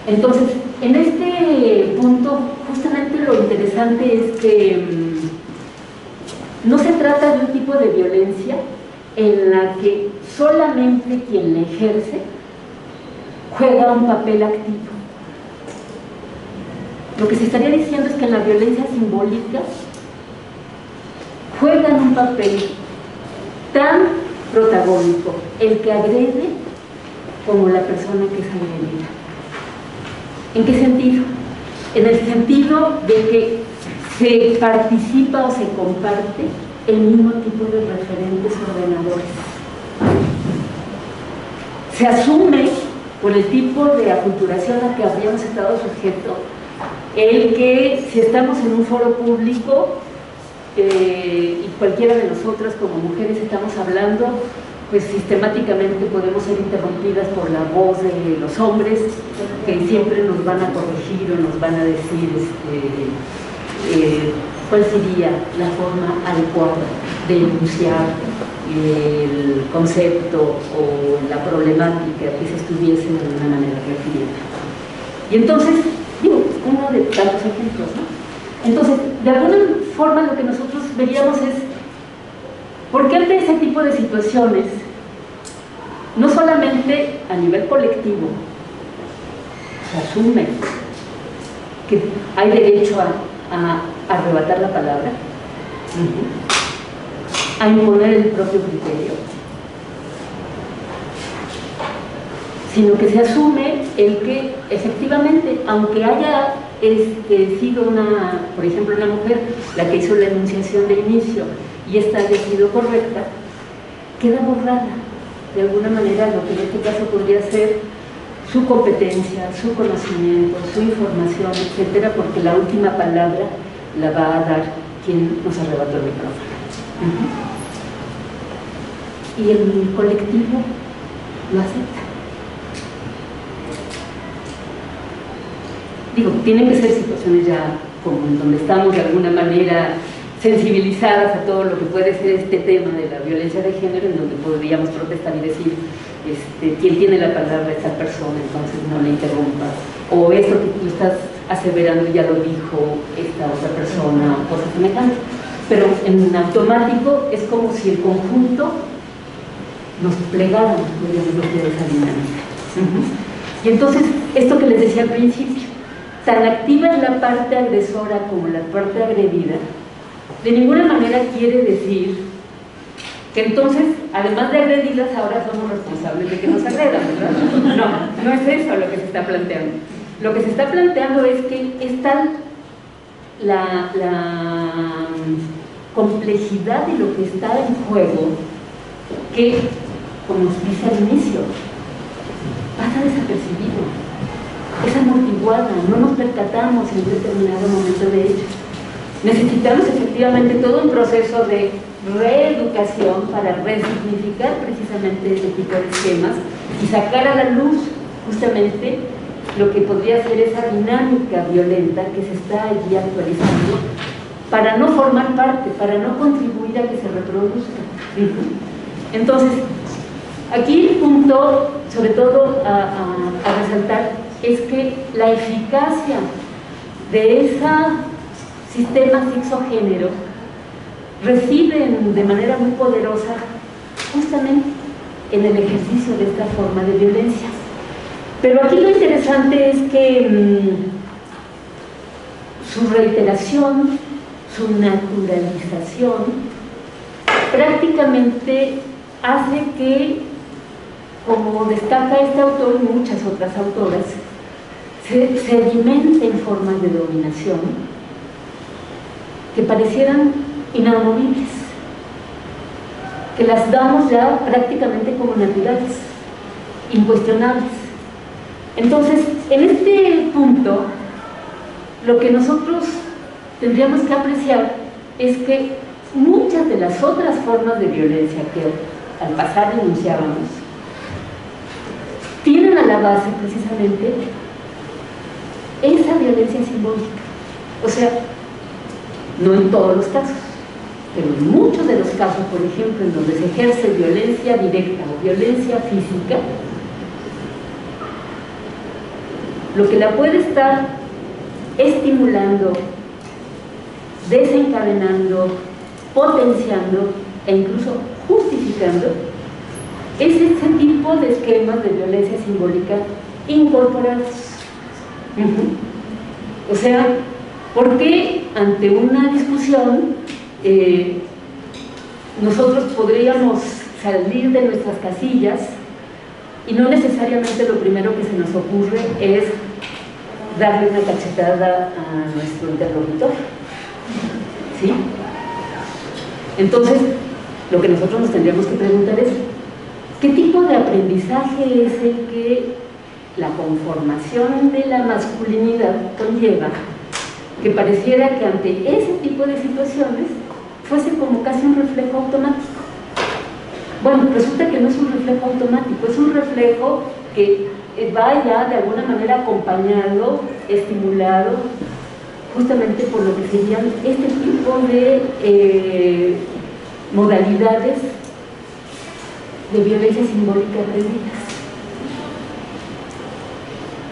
Entonces, en este punto, justamente lo interesante es que mm, no se trata de un tipo de violencia en la que solamente quien la ejerce juega un papel activo. Lo que se estaría diciendo es que en la violencia simbólica juegan un papel tan protagónico el que agrede como la persona que es agredida. ¿En qué sentido? En el sentido de que se participa o se comparte el mismo tipo de referentes ordenadores. Se asume por el tipo de aculturación a que habríamos estado sujeto el que si estamos en un foro público eh, y cualquiera de nosotras como mujeres estamos hablando, pues sistemáticamente podemos ser interrumpidas por la voz de los hombres que siempre nos van a corregir o nos van a decir este, eh, cuál sería la forma adecuada de enunciar el concepto o la problemática que se estuviese de una manera referida. Y entonces, digo, uno de tantos ejemplos, ¿no? Entonces, de alguna forma lo que nosotros veríamos es ¿Por qué ante ese tipo de situaciones, no solamente a nivel colectivo, se asume que hay derecho a, arrebatar la palabra, a imponer el propio criterio, sino que se asume el que efectivamente, aunque haya este, sido una, por ejemplo, una mujer la que hizo la enunciación de inicio, y esta haya sido correcta, queda borrada de alguna manera lo que en este caso podría ser su competencia, su conocimiento, su información, etcétera, porque la última palabra la va a dar quien nos arrebató el micrófono. Y el colectivo lo acepta. digo, tienen que ser situaciones ya como en donde estamos de alguna manera sensibilizadas a todo lo que puede ser este tema de la violencia de género, en donde podríamos protestar y decir, este, tiene la palabra esta persona, entonces no le interrumpa, o esto que tú estás aseverando ya lo dijo esta otra persona, o cosas semejantes. Pero en automático es como si el conjunto nos plegara, esa dinámica. Y entonces, esto que les decía al principio, tan activa es la parte agresora como la parte agredida, de ninguna manera quiere decir que entonces, además de agredirlas, ahora somos responsables de que nos agredan, ¿verdad? No, no es eso lo que se está planteando. Lo que se está planteando es que es tal la, la complejidad de lo que está en juego que, como nos dice al inicio, pasa desapercibido, es amortiguada, no nos percatamos en determinado momento de ello. Necesitamos efectivamente todo un proceso de reeducación para resignificar precisamente este tipo de esquemas y sacar a la luz justamente lo que podría ser esa dinámica violenta que se está allí actualizando para no formar parte, para no contribuir a que se reproduzca. Entonces, aquí el punto, sobre todo a, resaltar, es que la eficacia de ese sistema sexogénero reside de manera muy poderosa justamente en el ejercicio de esta forma de violencia. Pero aquí lo interesante es que mm, su reiteración, su naturalización, prácticamente hace que, como destaca este autor y muchas otras autoras, se sedimenten formas de dominación que parecieran inamovibles, que las damos ya prácticamente como naturales, incuestionables. Entonces, en este punto, lo que nosotros tendríamos que apreciar es que muchas de las otras formas de violencia que al pasar denunciábamos tienen a la base precisamente esa violencia simbólica. O sea, no en todos los casos, pero en muchos de los casos, por ejemplo, en donde se ejerce violencia directa o violencia física, lo que la puede estar estimulando, desencadenando, potenciando e incluso justificando es ese tipo de esquemas de violencia simbólica incorporados. O sea, ¿por qué ante una discusión eh, nosotros podríamos salir de nuestras casillas y no necesariamente lo primero que se nos ocurre es darle una cachetada a nuestro interlocutor. ¿Sí? Entonces, lo que nosotros nos tendríamos que preguntar es, ¿qué tipo de aprendizaje es el que la conformación de la masculinidad conlleva? Que pareciera que ante ese tipo de situaciones fuese como casi un reflejo automático. Bueno, resulta que no es un reflejo automático, es un reflejo que vaya de alguna manera acompañado, estimulado, justamente por lo que serían este tipo de eh, modalidades de violencia simbólica aprendidas.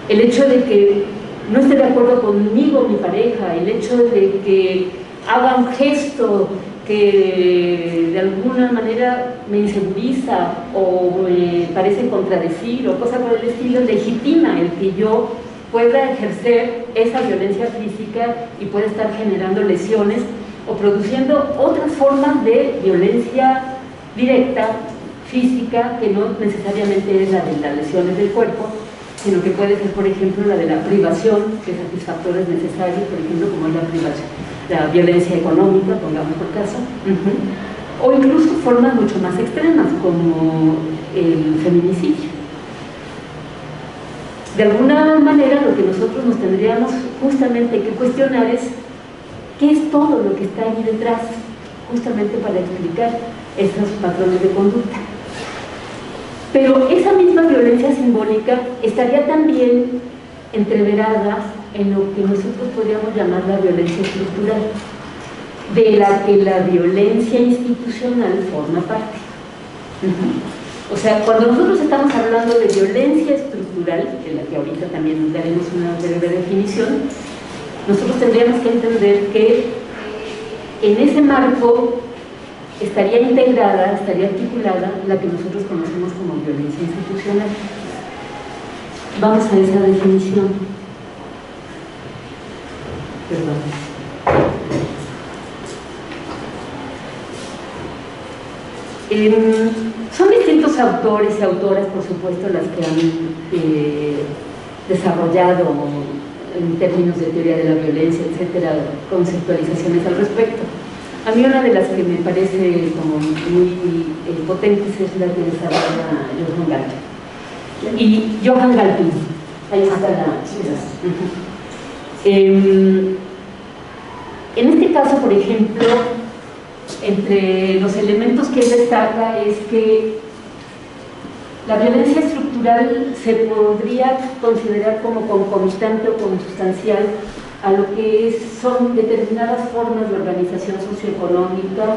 El hecho de que no esté de acuerdo conmigo mi pareja, el hecho de que haga un gesto que de alguna manera me inseguriza o me parece contradecir o cosa por el estilo, legitima el que yo pueda ejercer esa violencia física y pueda estar generando lesiones o produciendo otras formas de violencia directa, física, que no necesariamente es la de las lesiones del cuerpo, sino que puede ser, por ejemplo, la de la privación de satisfactores necesarios, por ejemplo, como es la privación, la violencia económica, pongamos por caso, o incluso formas mucho más extremas, como el feminicidio. De alguna manera lo que nosotros nos tendríamos justamente que cuestionar es qué es todo lo que está ahí detrás, justamente para explicar esos patrones de conducta. Pero esa misma violencia simbólica estaría también entreverada en lo que nosotros podríamos llamar la violencia estructural, de la que la violencia institucional forma parte. O sea, cuando nosotros estamos hablando de violencia estructural, de la que ahorita también daremos una breve definición, nosotros tendríamos que entender que en ese marco estaría integrada, estaría articulada la que nosotros conocemos como violencia institucional. Vamos a esa definición. Perdón. son distintos autores y autoras, por supuesto, las que han eh, desarrollado en términos de teoría de la violencia, etcétera, conceptualizaciones al respecto. A mí una de las que me parece como muy eh, potentes es la que desarrolla Johan Galpin. Y Johan Galpin, ahí está la... Eh, en este caso, por ejemplo, entre los elementos que él destaca es que la violencia estructural se podría considerar como concomitante o consustancial a lo que son determinadas formas de organización socioeconómica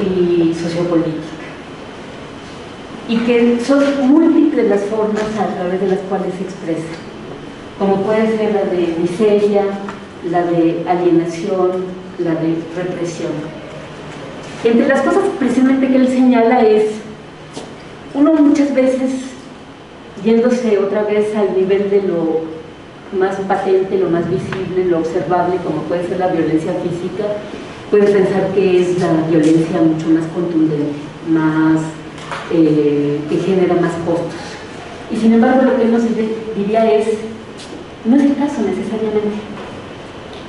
y sociopolítica. Y que son múltiples las formas a través de las cuales se expresa, como puede ser la de miseria, la de alienación, la de represión. Entre las cosas precisamente que él señala es, uno muchas veces, yéndose otra vez al nivel de lo más patente, lo más visible, lo observable, como puede ser la violencia física, puede pensar que es la violencia mucho más contundente, más, eh, que genera más costos. Y sin embargo lo que él nos diría es, no es el caso necesariamente.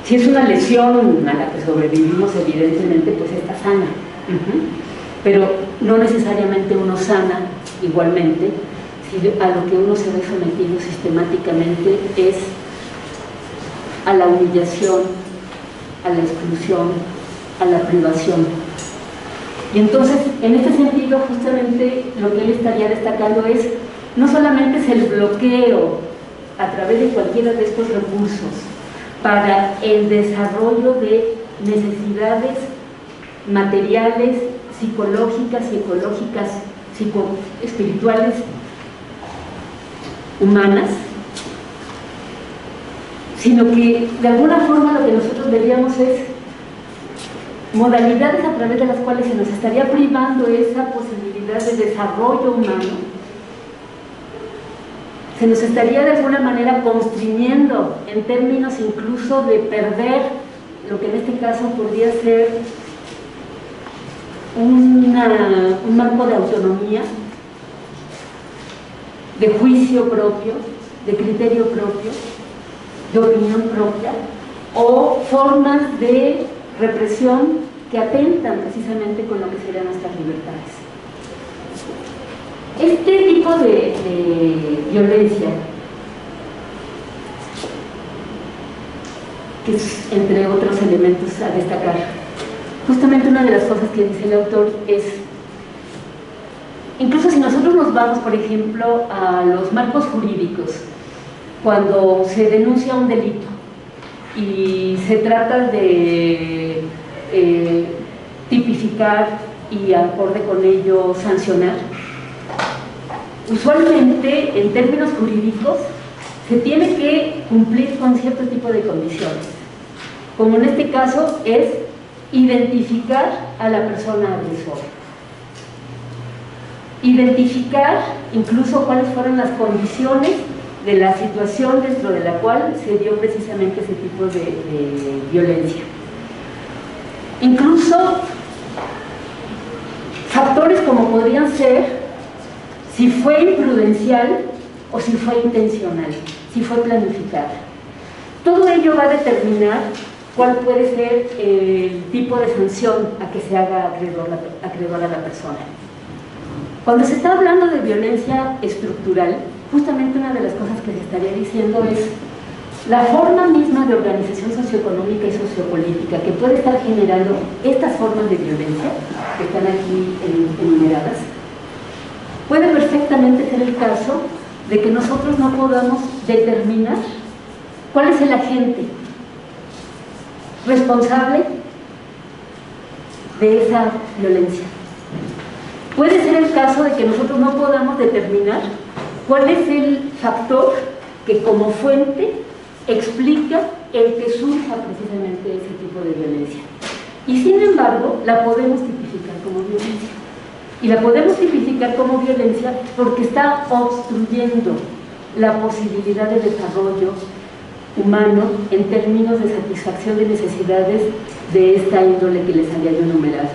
Si es una lesión a la que sobrevivimos, evidentemente, pues está sana. Pero no necesariamente uno sana igualmente a lo que uno se ve sometido sistemáticamente es a la humillación, a la exclusión, a la privación. Y entonces, en este sentido, justamente lo que él estaría destacando es, no solamente es el bloqueo a través de cualquiera de estos recursos, para el desarrollo de necesidades materiales, psicológicas, psicológicas, espirituales, humanas, sino que de alguna forma lo que nosotros veríamos es modalidades a través de las cuales se nos estaría privando esa posibilidad de desarrollo humano se nos estaría de alguna manera constriñendo en términos incluso de perder lo que en este caso podría ser un marco de autonomía, de juicio propio, de criterio propio, de opinión propia, o formas de represión que atentan precisamente con lo que serían nuestras libertades. Este tipo de, violencia, que es entre otros elementos a destacar, justamente una de las cosas que dice el autor es, incluso si nosotros nos vamos, por ejemplo, a los marcos jurídicos, cuando se denuncia un delito y se trata de eh, tipificar y acorde con ello sancionar, usualmente en términos jurídicos se tiene que cumplir con cierto tipo de condiciones, como en este caso es identificar a la persona agresora. Identificar incluso cuáles fueron las condiciones de la situación dentro de la cual se dio precisamente ese tipo de, violencia. Incluso factores como podrían ser si fue imprudencial o si fue intencional, si fue planificada. Todo ello va a determinar cuál puede ser el tipo de sanción a que se haga acreedor, a la persona. Cuando se está hablando de violencia estructural, justamente una de las cosas que se estaría diciendo es la forma misma de organización socioeconómica y sociopolítica que puede estar generando estas formas de violencia que están aquí enumeradas puede perfectamente ser el caso de que nosotros no podamos determinar ¿Cuál es el agente responsable de esa violencia? Puede ser el caso de que nosotros no podamos determinar cuál es el factor que como fuente explica el que surja precisamente ese tipo de violencia. Y sin embargo, la podemos tipificar como violencia. Y la podemos tipificar como violencia porque está obstruyendo la posibilidad de desarrollo humano en términos de satisfacción de necesidades de esta índole que les había yo enumerado,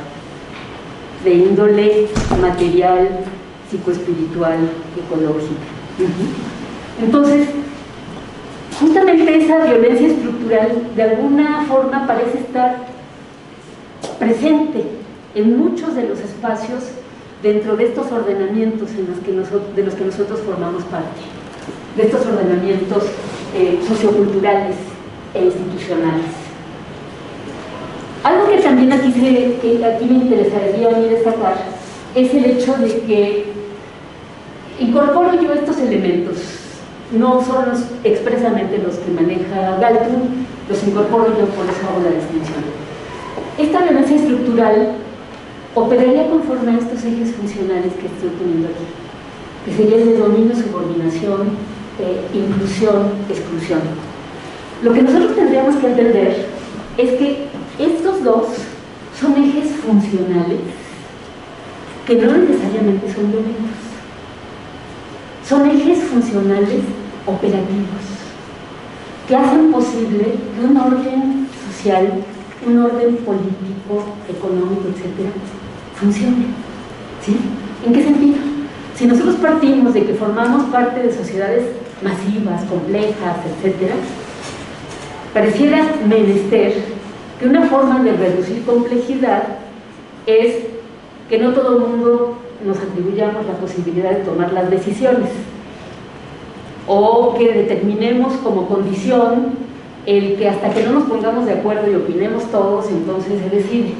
de índole material, psicoespiritual, ecológica. Entonces, justamente esa violencia estructural de alguna forma parece estar presente en muchos de los espacios dentro de estos ordenamientos en los que de los que nosotros formamos parte, de estos ordenamientos eh, socioculturales e institucionales. Algo que también aquí, me interesaría a destacar es el hecho de que incorporo yo estos elementos, no son los, expresamente los que maneja Galton, los incorporo yo, por eso hago la distinción. Esta violencia estructural operaría conforme a estos ejes funcionales que estoy poniendo aquí, que serían de dominio, subordinación, eh, inclusión, exclusión. Lo que nosotros tendríamos que entender es que estos dos son ejes funcionales que no necesariamente son violentos. Son ejes funcionales operativos que hacen posible que un orden social, un orden político, económico, etcétera, funcione. ¿Sí? ¿En qué sentido? Si nosotros partimos de que formamos parte de sociedades masivas, complejas, etc., pareciera menester que una forma de reducir complejidad es que no todo mundo nos atribuyamos la posibilidad de tomar las decisiones o que determinemos como condición el que hasta que no nos pongamos de acuerdo y opinemos todos, entonces se decide,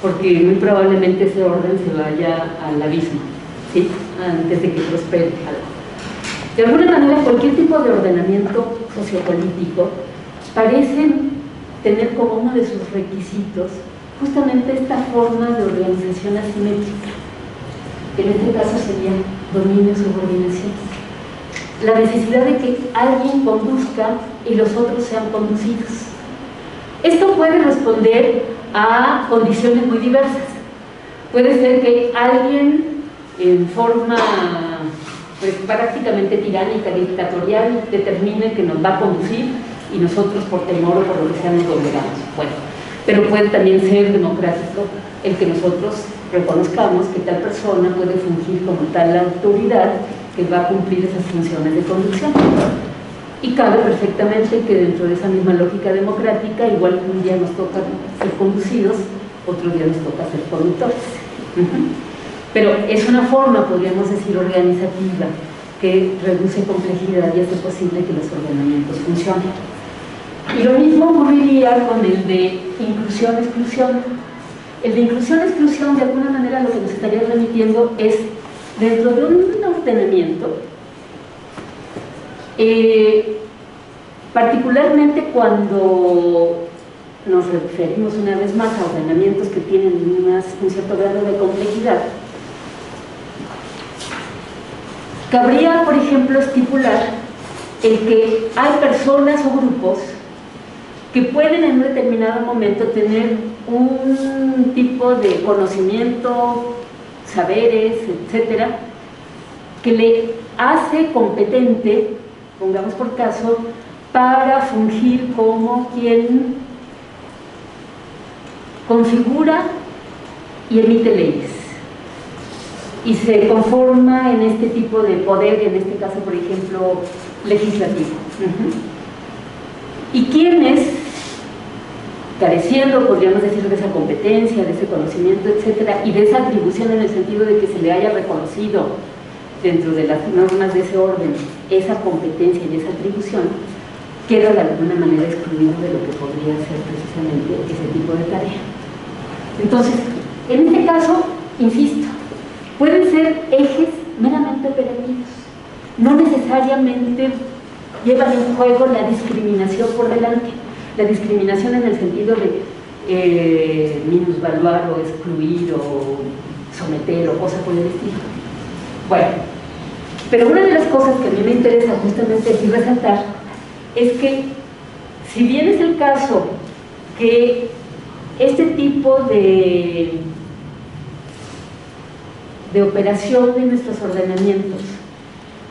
porque muy probablemente ese orden se vaya al abismo, ¿sí? antes de que prospere algo. De alguna manera, cualquier tipo de ordenamiento sociopolítico parece tener como uno de sus requisitos justamente esta forma de organización asimétrica, que en este caso sería dominio subordinación. La necesidad de que alguien conduzca y los otros sean conducidos. Esto puede responder a condiciones muy diversas. Puede ser que alguien en forma pues, prácticamente tiránica, dictatorial, determine que nos va a conducir y nosotros por temor o por lo que sea nos doblegamos. Bueno, pero puede también ser democrático el que nosotros reconozcamos que tal persona puede fungir como tal autoridad que va a cumplir esas funciones de conducción. Y cabe perfectamente que dentro de esa misma lógica democrática, igual que un día nos toca ser conducidos, otro día nos toca ser conductores. Pero es una forma, podríamos decir, organizativa que reduce complejidad y hace posible que los ordenamientos funcionen. Y lo mismo ocurriría con el de inclusión-exclusión. El de inclusión-exclusión, de alguna manera, lo que nos estaría remitiendo es, dentro de un ordenamiento, eh, particularmente cuando nos referimos una vez más a ordenamientos que tienen un cierto grado de complejidad, Cabría, por ejemplo, estipular el que hay personas o grupos que pueden en un determinado momento tener un tipo de conocimiento, saberes, etcétera, que le hace competente, pongamos por caso, para fungir como quien configura y emite leyes y se conforma en este tipo de poder, en este caso, por ejemplo, legislativo. Y quienes, careciendo, podríamos decir, de esa competencia, de ese conocimiento, etcétera, y de esa atribución en el sentido de que se le haya reconocido dentro de las normas de ese orden esa competencia y esa atribución, queda de alguna manera excluido de lo que podría ser precisamente ese tipo de tarea. Entonces, en este caso, insisto, pueden ser ejes meramente operativos, no necesariamente llevan en juego la discriminación por delante. La discriminación en el sentido de eh, minusvaluar o excluir o someter o cosas por el estilo. Bueno, pero una de las cosas que a mí me interesa justamente aquí resaltar es que si bien es el caso que este tipo de, de operación de nuestros ordenamientos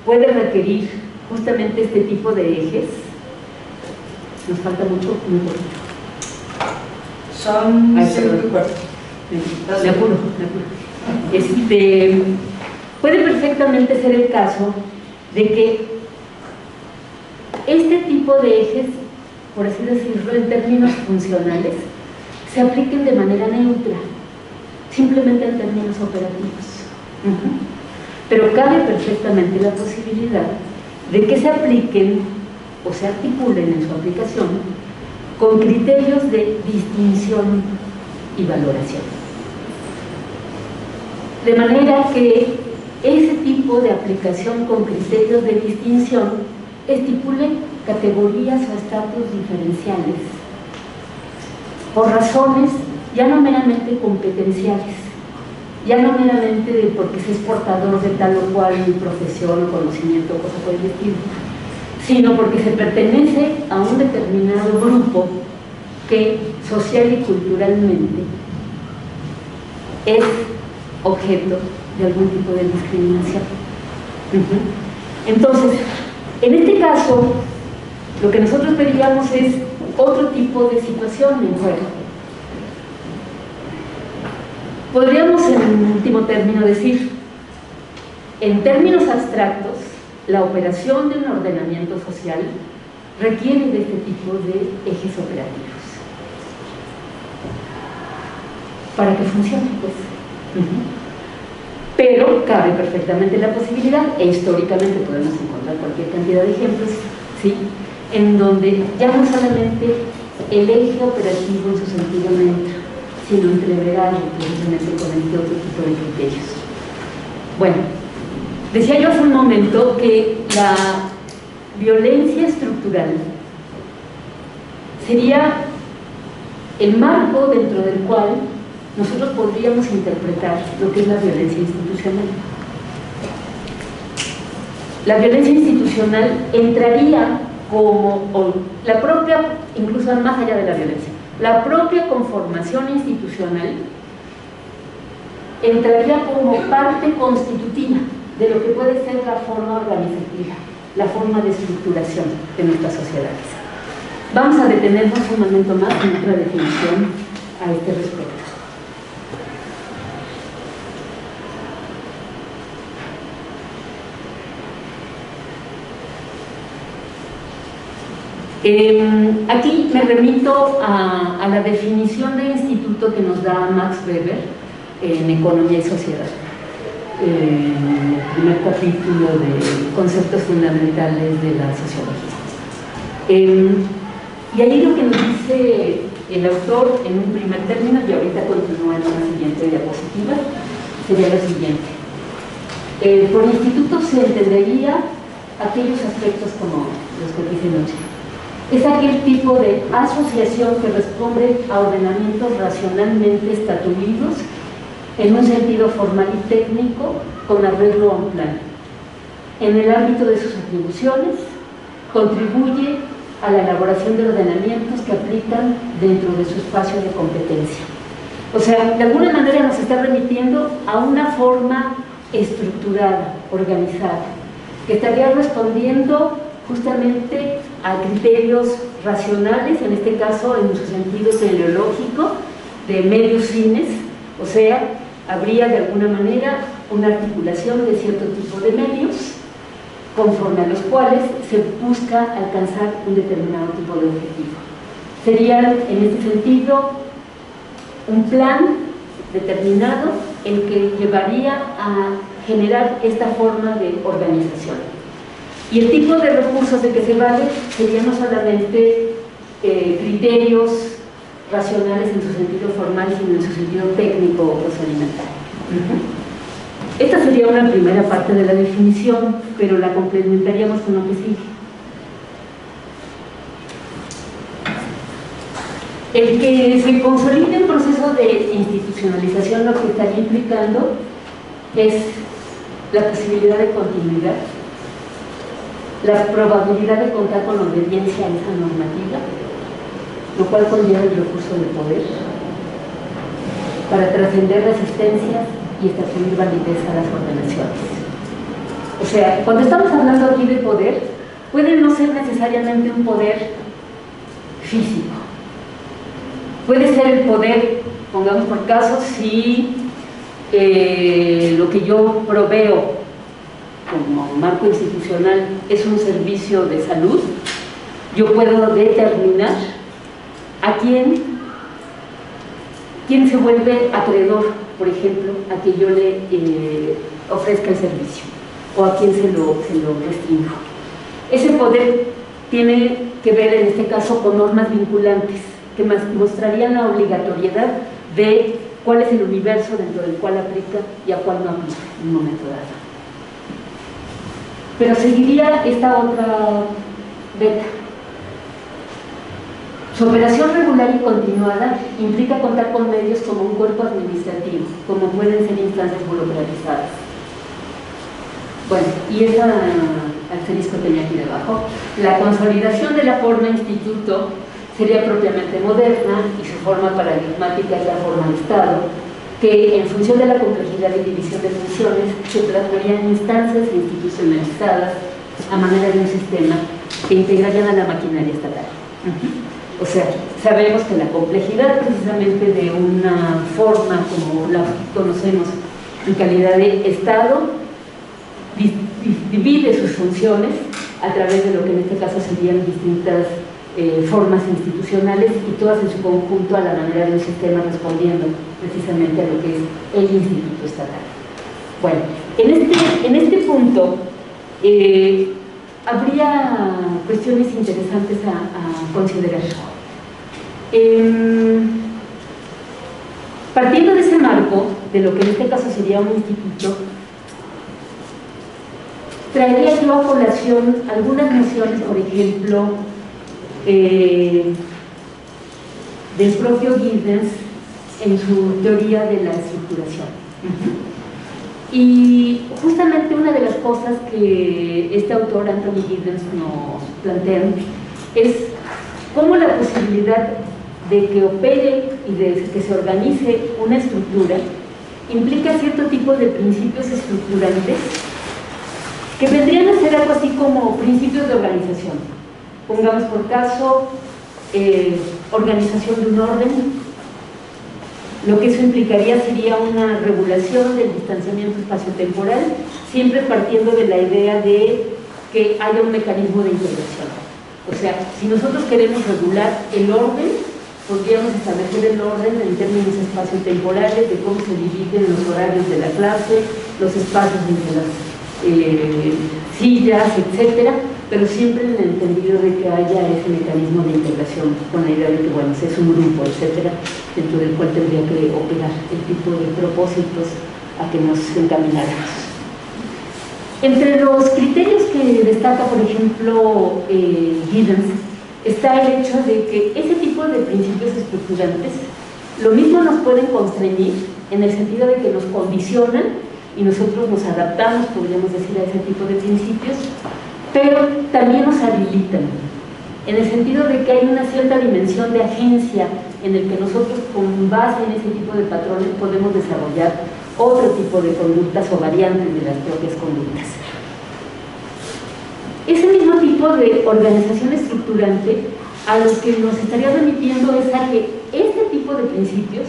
puede requerir justamente este tipo de ejes, nos falta mucho, muy poquito. Son cinco perdón. y cuarto. De apuro, apuro. Este, puede perfectamente ser el caso de que este tipo de ejes, por así decirlo, en términos funcionales, se apliquen de manera neutra, simplemente en términos operativos. Pero cabe perfectamente la posibilidad de que se apliquen o se articulen en su aplicación con criterios de distinción y valoración. De manera que ese tipo de aplicación con criterios de distinción estipule categorías o estatus diferenciales por razones ya no meramente competenciales, ya no meramente de porque se es portador de tal o cual profesión o conocimiento o cosa por sino porque se pertenece a un determinado grupo que social y culturalmente es objeto de algún tipo de discriminación. Entonces, en este caso, lo que nosotros veríamos es otro tipo de situación en juego. Podríamos, en último término, decir, en términos abstractos, la operación de un ordenamiento social requiere de este tipo de ejes operativos para que funcione, pues. Pero cabe perfectamente la posibilidad, e históricamente podemos encontrar cualquier cantidad de ejemplos, ¿sí? en donde ya no solamente el eje operativo en su sentido neutro, sino entreverarlo precisamente con este otro tipo de criterios. Bueno, decía yo hace un momento que la violencia estructural sería el marco dentro del cual nosotros podríamos interpretar lo que es la violencia institucional. La violencia institucional entraría como la propia, incluso más allá de la violencia, la propia conformación institucional entraría como parte constitutiva de lo que puede ser la forma organizativa, la forma de estructuración de nuestras sociedades. Vamos a detenernos un momento más en otra definición a este respecto. Eh, aquí me remito a, a la definición de instituto que nos da Max Weber en Economía y Sociedad, el primer capítulo de Conceptos Fundamentales de la Sociología. Eh, y ahí lo que nos dice el autor en un primer término, y ahorita continúa en una siguiente diapositiva, sería lo siguiente. Eh, por instituto se entendería aquellos aspectos como los que dice Noche es aquel tipo de asociación que responde a ordenamientos racionalmente estatuidos en un sentido formal y técnico con arreglo a un plan. En el ámbito de sus atribuciones, contribuye a la elaboración de ordenamientos que aplican dentro de su espacio de competencia. O sea, de alguna manera nos está remitiendo a una forma estructurada, organizada, que estaría respondiendo justamente a criterios racionales, en este caso en su sentido teleológico, de medios fines, o sea, habría de alguna manera una articulación de cierto tipo de medios conforme a los cuales se busca alcanzar un determinado tipo de objetivo. Sería en este sentido un plan determinado el que llevaría a generar esta forma de organización. Y el tipo de recursos de que se vale serían no solamente eh, criterios racionales en su sentido formal, sino en su sentido técnico pues, o procedimental. Esta sería una primera parte de la definición, pero la complementaríamos con lo que sigue. El que se consolide el proceso de institucionalización lo que estaría implicando es la posibilidad de continuidad, la probabilidad de contar con obediencia a esa normativa, lo cual conlleva el recurso de poder para trascender resistencias y establecer validez a las ordenaciones. O sea, cuando estamos hablando aquí de poder, puede no ser necesariamente un poder físico. Puede ser el poder, pongamos por caso, si eh, lo que yo proveo como marco institucional es un servicio de salud, yo puedo determinar a quién, quién se vuelve acreedor, por ejemplo, a que yo le eh, ofrezca el servicio o a quién se lo, se lo restringo. Ese poder tiene que ver en este caso con normas vinculantes que mostrarían la obligatoriedad de cuál es el universo dentro del cual aplica y a cuál no aplica en un momento dado. Pero seguiría esta otra beta. Su operación regular y continuada implica contar con medios como un cuerpo administrativo, como pueden ser instancias burocratizadas. Bueno, y esa asterisco tenía aquí debajo. La consolidación de la forma instituto sería propiamente moderna y su forma paradigmática es la forma de Estado, que en función de la complejidad y división de funciones se plasmarían en instancias institucionalizadas a manera de un sistema que integrarían a la maquinaria estatal. O sea, sabemos que la complejidad precisamente de una forma como la conocemos en calidad de Estado divide sus funciones a través de lo que en este caso serían distintas eh, formas institucionales y todas en su conjunto a la manera de un sistema respondiendo precisamente a lo que es el instituto estatal. Bueno, en este, en este punto eh, habría cuestiones interesantes a, considerar. Em, partiendo de ese marco, de lo que en este caso sería un instituto, traería yo a colación algunas nociones, por ejemplo, eh, del propio Giddens en su teoría de la estructuración. Y justamente una de las cosas que este autor, Anthony Giddens, nos plantea es cómo la posibilidad de que opere y de que se organice una estructura implica cierto tipo de principios estructurantes que vendrían a ser algo así como principios de organización. Pongamos por caso eh, organización de un orden, lo que eso implicaría sería una regulación del distanciamiento espaciotemporal, siempre partiendo de la idea de que haya un mecanismo de integración. O sea, si nosotros queremos regular el orden, podríamos establecer el orden en términos espaciotemporales de cómo se dividen los horarios de la clase, los espacios entre las eh, sillas, etcétera, pero siempre en el entendido de que haya ese mecanismo de integración con la idea de que, bueno, es un grupo, etcétera, dentro del cual tendría que operar el tipo de propósitos a que nos encamináramos. Entre los criterios que destaca, por ejemplo, eh, Giddens, está el hecho de que ese tipo de principios estructurantes lo mismo nos pueden constreñir en el sentido de que nos condicionan y nosotros nos adaptamos, podríamos decir, a ese tipo de principios, pero también nos habilitan, en el sentido de que hay una cierta dimensión de agencia en el que nosotros con base en ese tipo de patrones podemos desarrollar otro tipo de conductas o variantes de las propias conductas. Ese mismo tipo de organización estructurante a lo que nos estaría remitiendo es a que este tipo de principios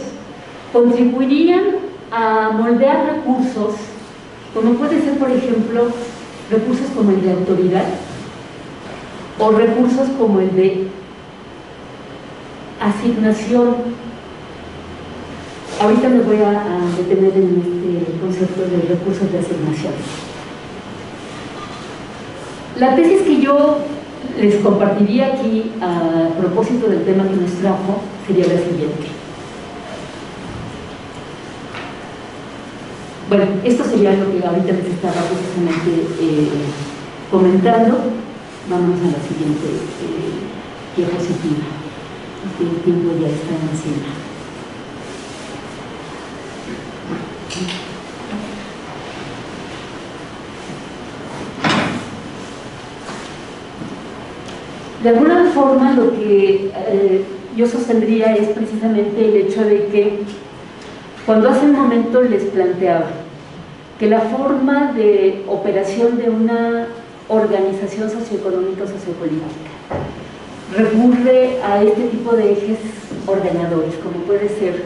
contribuirían a moldear recursos, como puede ser, por ejemplo, recursos como el de autoridad o recursos como el de asignación. Ahorita me voy a, detener en este concepto de recursos de asignación. La tesis que yo les compartiría aquí a propósito del tema que nos trajo sería la siguiente. Bueno, esto sería lo que ahorita les estaba precisamente eh, comentando. Vamos a la siguiente eh, diapositiva. que el tiempo ya está encima. De alguna forma lo que eh, yo sostendría es precisamente el hecho de que cuando hace un momento les planteaba que la forma de operación de una organización socioeconómica o sociopolítica recurre a este tipo de ejes ordenadores, como puede ser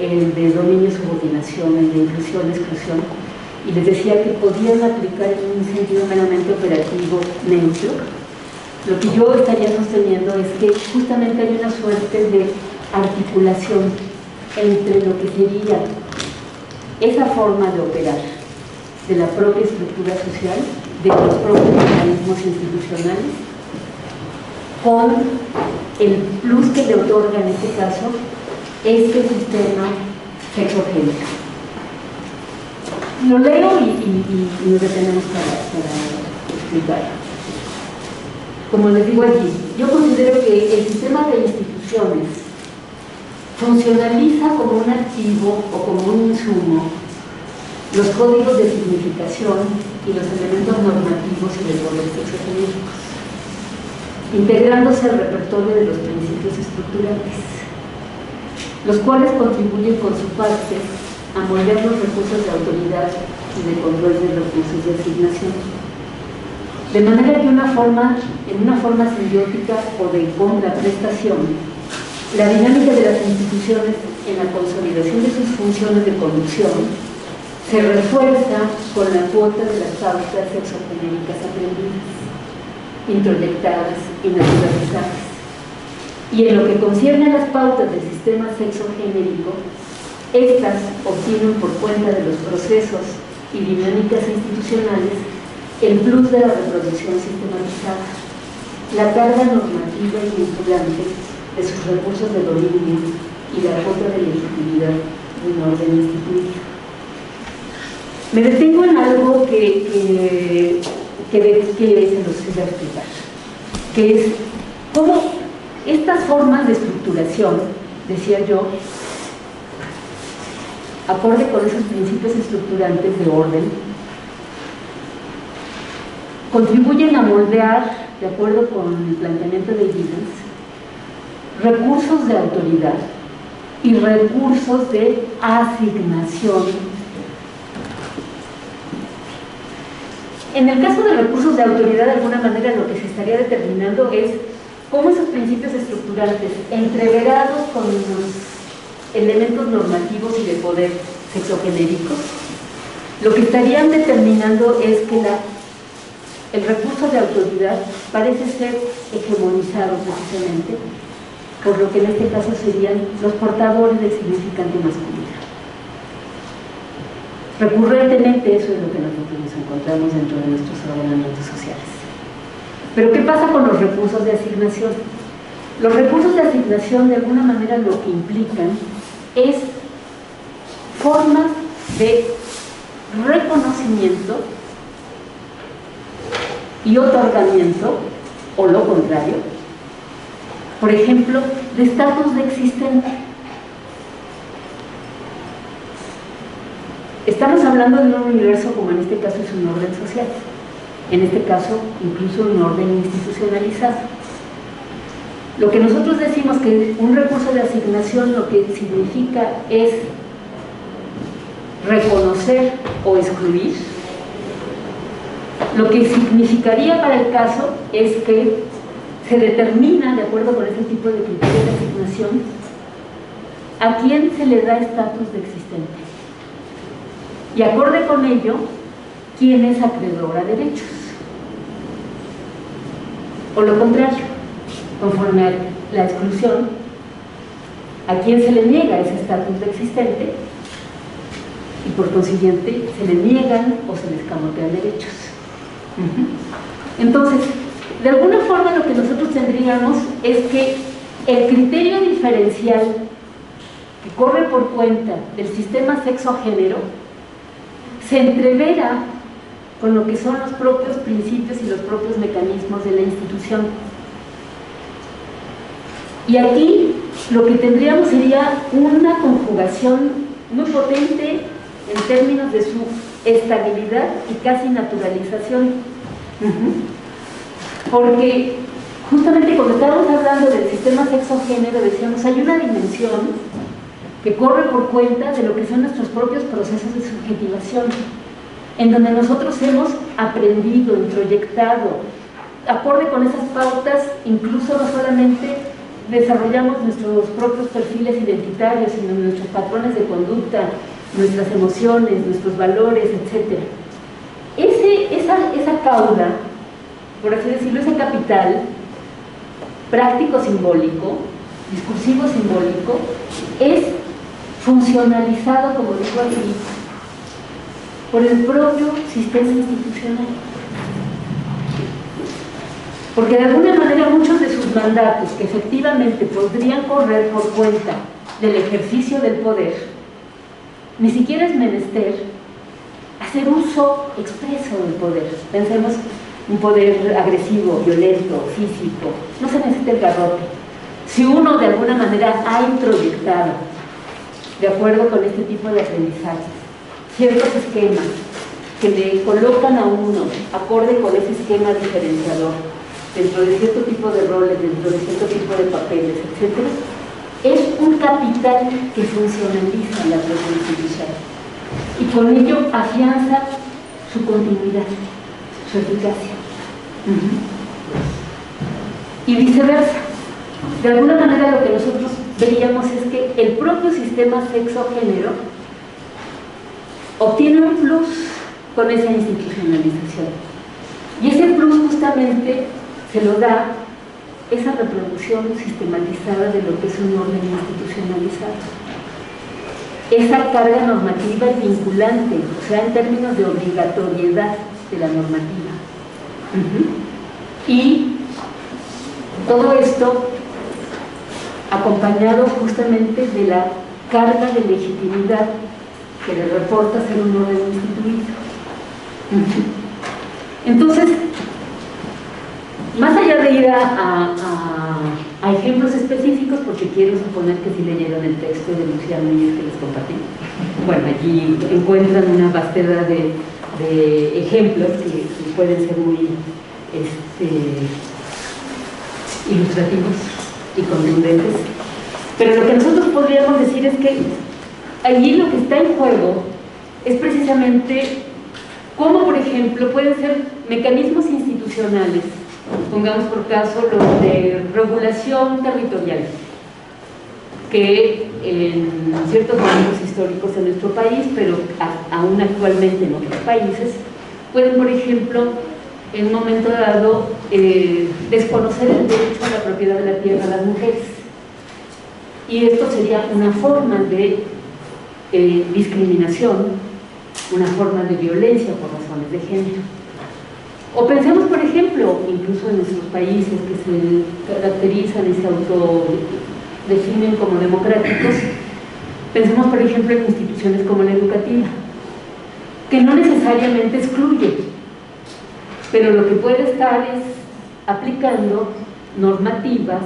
el de dominio, subordinación, el de inclusión, exclusión, y les decía que podían aplicar en un sentido meramente operativo neutro, lo que yo estaría sosteniendo es que justamente hay una suerte de articulación entre lo que sería esa forma de operar de la propia estructura social, de los propios mecanismos institucionales, con el plus que le otorga en este caso este sistema sexogénico. Lo leo y, nos detenemos para, para explicar. Como les digo aquí, yo considero que el sistema de instituciones funcionaliza como un archivo o como un insumo. Los códigos de significación y los elementos normativos y de poder sexogenéricos, integrándose al repertorio de los principios estructurales, los cuales contribuyen con su parte a moldear los recursos de autoridad y de control de recursos de asignación. De manera que una forma, en una forma simbiótica o de contraprestación, la dinámica de las instituciones en la consolidación de sus funciones de conducción se refuerza con la cuota de las pautas exogenéricas aprendidas, introyectadas y naturalizadas. Y en lo que concierne a las pautas del sistema sexogenérico, estas obtienen por cuenta de los procesos y dinámicas institucionales el plus de la reproducción sistematizada, la carga normativa y vinculante de sus recursos de dominio y la cuota de legitimidad de un orden instituido. Me detengo en algo que, que, que, que a explicar, que es cómo estas formas de estructuración, decía yo, acorde con esos principios estructurantes de orden, contribuyen a moldear, de acuerdo con el planteamiento de Gibbons, recursos de autoridad y recursos de asignación. En el caso de recursos de autoridad, de alguna manera lo que se estaría determinando es cómo esos principios estructurantes, entreverados con los elementos normativos y de poder sexogenéricos, lo que estarían determinando es que la el recurso de autoridad parece ser hegemonizado precisamente por lo que en este caso serían los portadores del significante masculino. Recurrentemente eso es lo que nosotros nos encontramos dentro de nuestros ordenamientos sociales. Pero ¿qué pasa con los recursos de asignación? Los recursos de asignación de alguna manera lo que implican es formas de reconocimiento y otorgamiento, o lo contrario, por ejemplo, de estatus de existente. Estamos hablando de un universo como en este caso es un orden social, en este caso incluso un orden institucionalizado. Lo que nosotros decimos que un recurso de asignación lo que significa es reconocer o excluir lo que significaría para el caso es que se determina, de acuerdo con ese tipo de criterios de asignación, a quién se le da estatus de existente. Y acorde con ello, quién es acreedor a derechos. O lo contrario, conforme a la exclusión, a quién se le niega ese estatus de existente y por consiguiente se le niegan o se les camotean derechos. Entonces, de alguna forma lo que nosotros tendríamos es que el criterio diferencial que corre por cuenta del sistema sexo-género se entrevera con lo que son los propios principios y los propios mecanismos de la institución. Y aquí lo que tendríamos sería una conjugación muy potente en términos de su estabilidad y casi naturalización. Porque justamente cuando estábamos hablando del sistema sexo-género, decíamos, hay una dimensión que corre por cuenta de lo que son nuestros propios procesos de subjetivación, en donde nosotros hemos aprendido, introyectado, acorde con esas pautas, incluso no solamente desarrollamos nuestros propios perfiles identitarios, sino nuestros patrones de conducta, nuestras emociones, nuestros valores, etc. Ese, esa, esa cauda, por así decirlo, ese capital práctico simbólico, discursivo simbólico, es funcionalizado, como dijo aquí, por el propio sistema institucional. Porque de alguna manera muchos de sus mandatos que efectivamente podrían correr por cuenta del ejercicio del poder, ni siquiera es menester hacer uso expreso del poder. Pensemos un poder agresivo, violento, físico, no se necesita el garrote. Si uno de alguna manera ha introyectado de acuerdo con este tipo de aprendizajes. Ciertos esquemas que le colocan a uno acorde con ese esquema diferenciador dentro de cierto tipo de roles, dentro de cierto tipo de papeles, etc., es un capital que funcionaliza la institución y con ello afianza su continuidad, su eficacia. Y viceversa. De alguna manera lo que nosotros veíamos es que el propio sistema sexo-género obtiene un plus con esa institucionalización. Y ese plus justamente se lo da esa reproducción sistematizada de lo que es un orden institucionalizado. Esa carga normativa y vinculante, o sea, en términos de obligatoriedad de la normativa. Y todo esto acompañado justamente de la carga de legitimidad que le reporta ser un orden instituido. Entonces, más allá de ir a, ejemplos específicos, porque quiero suponer que si leyeron el texto de Lucía Núñez que les compartí, bueno, allí encuentran una vastedad de, ejemplos que, pueden ser muy este, ilustrativos y contundentes. Pero lo que nosotros podríamos decir es que allí lo que está en juego es precisamente cómo, por ejemplo, pueden ser mecanismos institucionales, pongamos por caso los de regulación territorial, que en ciertos momentos históricos en nuestro país, pero aún actualmente en otros países, pueden, por ejemplo, en un momento dado eh, desconocer el derecho a la propiedad de la tierra a las mujeres. Y esto sería una forma de eh, discriminación, una forma de violencia por razones de género. O pensemos, por ejemplo, incluso en nuestros países que se caracterizan y se autodefinen como democráticos, pensemos, por ejemplo, en instituciones como la educativa, que no necesariamente excluye pero lo que puede estar es aplicando normativas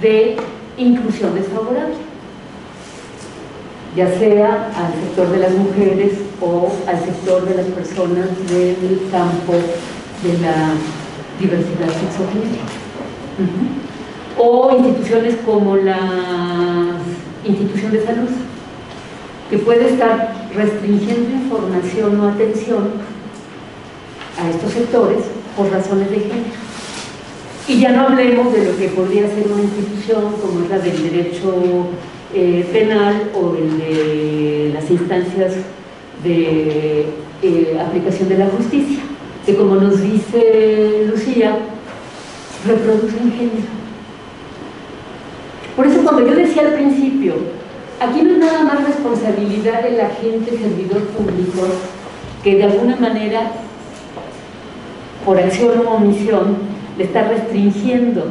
de inclusión desfavorable, ya sea al sector de las mujeres o al sector de las personas del campo de la diversidad sexual. O instituciones como la institución de salud, que puede estar restringiendo información o atención a estos sectores por razones de género. Y ya no hablemos de lo que podría ser una institución como es la del derecho eh, penal o el de las instancias de eh, aplicación de la justicia, que como nos dice Lucía, reproducen género. Por eso cuando yo decía al principio, aquí no es nada más responsabilidad del agente servidor público que de alguna manera por acción o omisión, le está restringiendo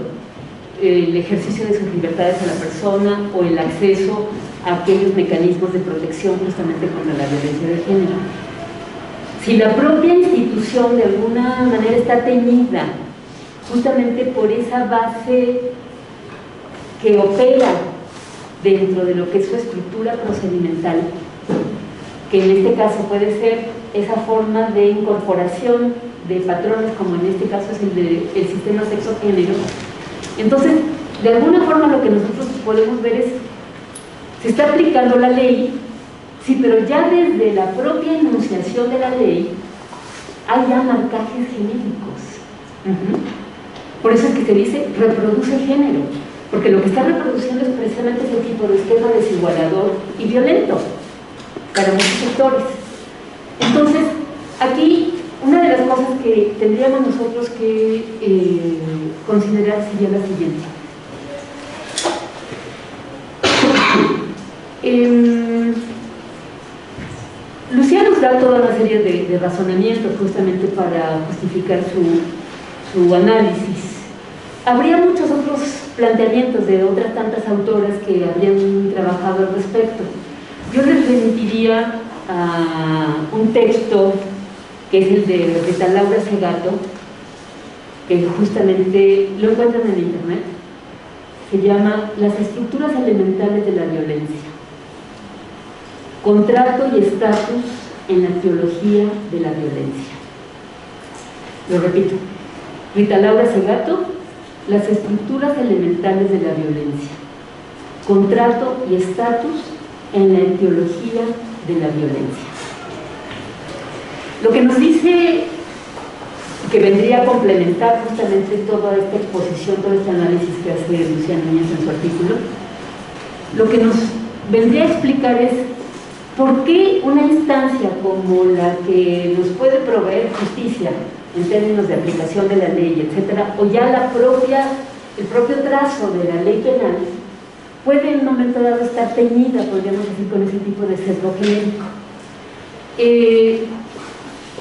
el ejercicio de sus libertades a la persona o el acceso a aquellos mecanismos de protección justamente contra la violencia de género. Si la propia institución de alguna manera está teñida justamente por esa base que opera dentro de lo que es su estructura procedimental, que en este caso puede ser esa forma de incorporación de patrones, como en este caso es el del sistema sexo-género. Entonces, de alguna forma lo que nosotros podemos ver es, se está aplicando la ley, sí, pero ya desde la propia enunciación de la ley hay ya marcajes genéricos. Por eso es que se dice reproduce género, porque lo que está reproduciendo es precisamente ese tipo de esquema desigualador y violento para muchos sectores. Entonces, aquí una de las cosas que tendríamos nosotros que eh, considerar sería la siguiente. Eh, Lucía nos da toda una serie de, razonamientos justamente para justificar su, su, análisis. Habría muchos otros planteamientos de otras tantas autoras que habrían trabajado al respecto. Yo les remitiría a un texto que es el de Rita Laura Segato, que justamente lo encuentran en internet, se llama Las estructuras elementales de la violencia. Contrato y estatus en la teología de la violencia. Lo repito, Rita Laura Segato, las estructuras elementales de la violencia. Contrato y estatus en la etiología de la violencia. Lo que nos dice que vendría a complementar justamente toda esta exposición, todo este análisis que hace Luciano Núñez en su artículo, lo que nos vendría a explicar es ¿Por qué una instancia como la que nos puede proveer justicia en términos de aplicación de la ley, etcétera, o ya la propia, el propio trazo de la ley penal, puede en un momento dado estar teñida, podríamos decir, con ese tipo de sesgo genérico? Eh,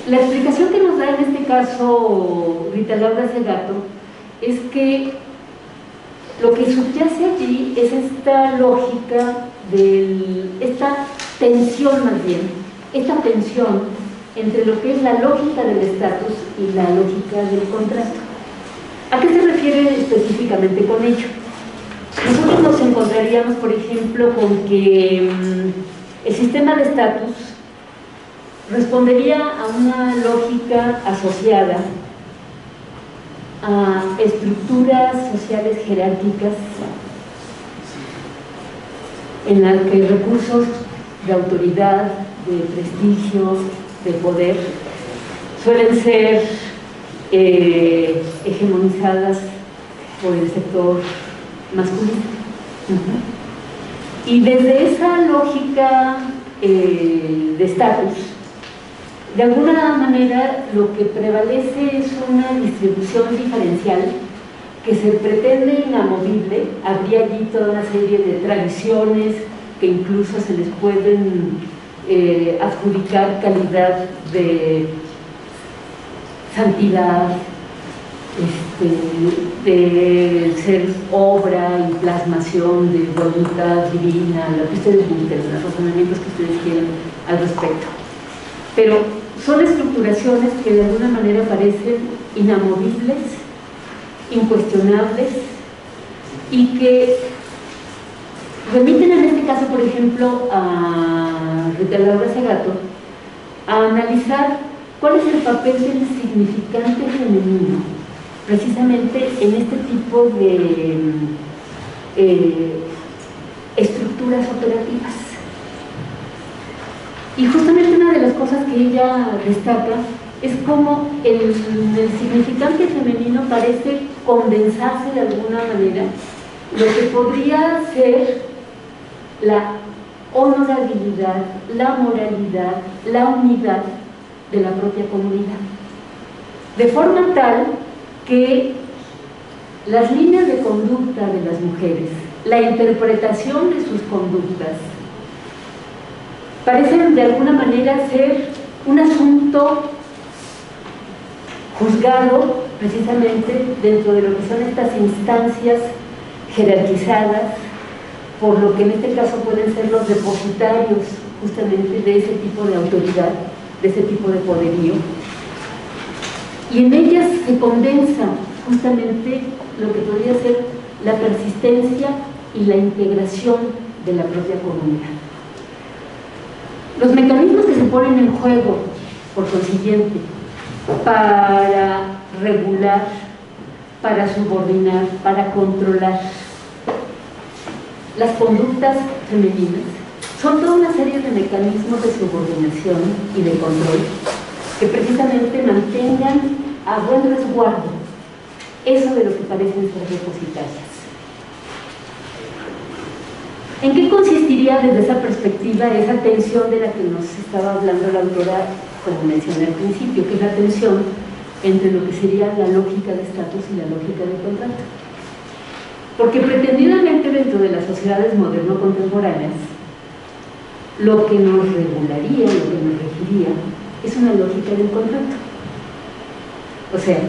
la explicación que nos da en este caso Rita Laura Segato es que lo que subyace allí es esta lógica de esta tensión más bien, esta tensión entre lo que es la lógica del estatus y la lógica del contrato. ¿A qué se refiere específicamente con ello? Nosotros nos encontraríamos, por ejemplo, con que mm, el sistema de estatus respondería a una lógica asociada a estructuras sociales jerárquicas en las que recursos de autoridad, de prestigio, de poder, suelen ser eh, hegemonizadas por el sector masculino. Y desde esa lógica eh, de estatus, de alguna manera lo que prevalece es una distribución diferencial que se pretende inamovible, habría allí toda una serie de tradiciones, que incluso se les pueden eh, adjudicar calidad de santidad, este, de ser obra y plasmación de voluntad divina, lo que ustedes busquen, los razonamientos que ustedes quieran al respecto. Pero son estructuraciones que de alguna manera parecen inamovibles, incuestionables y que remiten en este caso, por ejemplo, a Rita Segato a analizar cuál es el papel del significante femenino precisamente en este tipo de eh, estructuras operativas. Y justamente una de las cosas que ella destaca es cómo el significante femenino parece condensarse de alguna manera lo que podría ser la honorabilidad, la moralidad, la unidad de la propia comunidad. De forma tal que las líneas de conducta de las mujeres, la interpretación de sus conductas, parecen de alguna manera ser un asunto juzgado precisamente dentro de lo que son estas instancias jerarquizadas, por lo que en este caso pueden ser los depositarios justamente de ese tipo de autoridad, de ese tipo de poderío. Y en ellas se condensa justamente lo que podría ser la persistencia y la integración de la propia comunidad. Los mecanismos que se ponen en juego, por consiguiente, para regular, para subordinar, para controlar las conductas femeninas, son toda una serie de mecanismos de subordinación y de control que precisamente mantengan a buen resguardo eso de lo que parecen ser depositarias. ¿En qué consistiría desde esa perspectiva esa tensión de la que nos estaba hablando la autora, como mencioné al principio, que es la tensión entre lo que sería la lógica de estatus y la lógica de contrato? Porque pretendidamente dentro de las sociedades moderno-contemporáneas, lo que nos regularía, lo que nos regiría, es una lógica del contrato. O sea,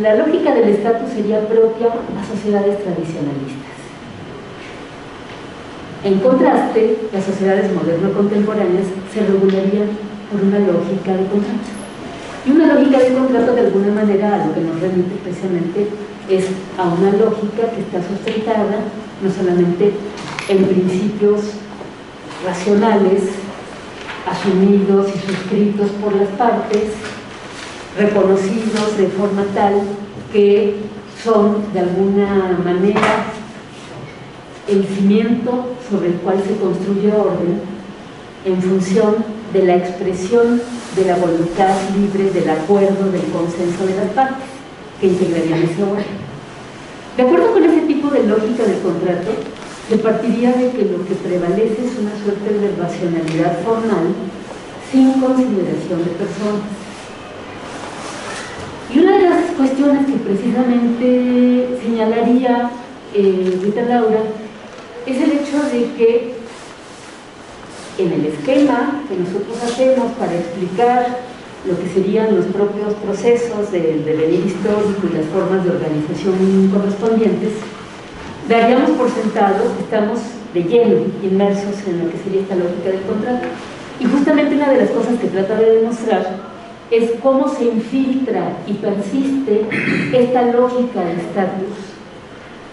la lógica del estatus sería propia a sociedades tradicionalistas. En contraste, las sociedades moderno-contemporáneas se regularían por una lógica de contrato. Y una lógica de contrato de alguna manera a lo que nos remite precisamente es a una lógica que está sustentada no solamente en principios racionales, asumidos y suscritos por las partes, reconocidos de forma tal que son de alguna manera el cimiento sobre el cual se construye orden en función de la expresión de la voluntad libre, del acuerdo, del consenso de las partes que integrarían ese orden. De acuerdo con ese tipo de lógica del contrato, se partiría de que lo que prevalece es una suerte de racionalidad formal sin consideración de personas. Y una de las cuestiones que precisamente señalaría eh, Laura es el hecho de que en el esquema que nosotros hacemos para explicar lo que serían los propios procesos del devenir histórico y las formas de organización correspondientes, daríamos por sentado que estamos de lleno inmersos en lo que sería esta lógica del contrato. Y justamente una de las cosas que trata de demostrar es cómo se infiltra y persiste esta lógica de estatus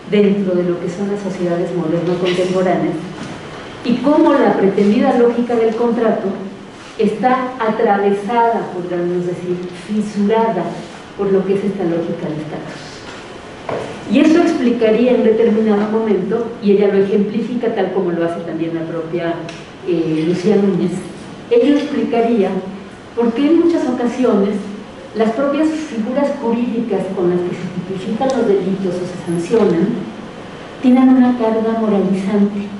dentro de lo que son las sociedades moderno-contemporáneas y cómo la pretendida lógica del contrato está atravesada, podríamos decir, fisurada por lo que es esta lógica del estatus. Y eso explicaría en determinado momento, y ella lo ejemplifica tal como lo hace también la propia eh, Lucía Núñez, ella explicaría por qué en muchas ocasiones las propias figuras jurídicas con las que se tipifican los delitos o se sancionan tienen una carga moralizante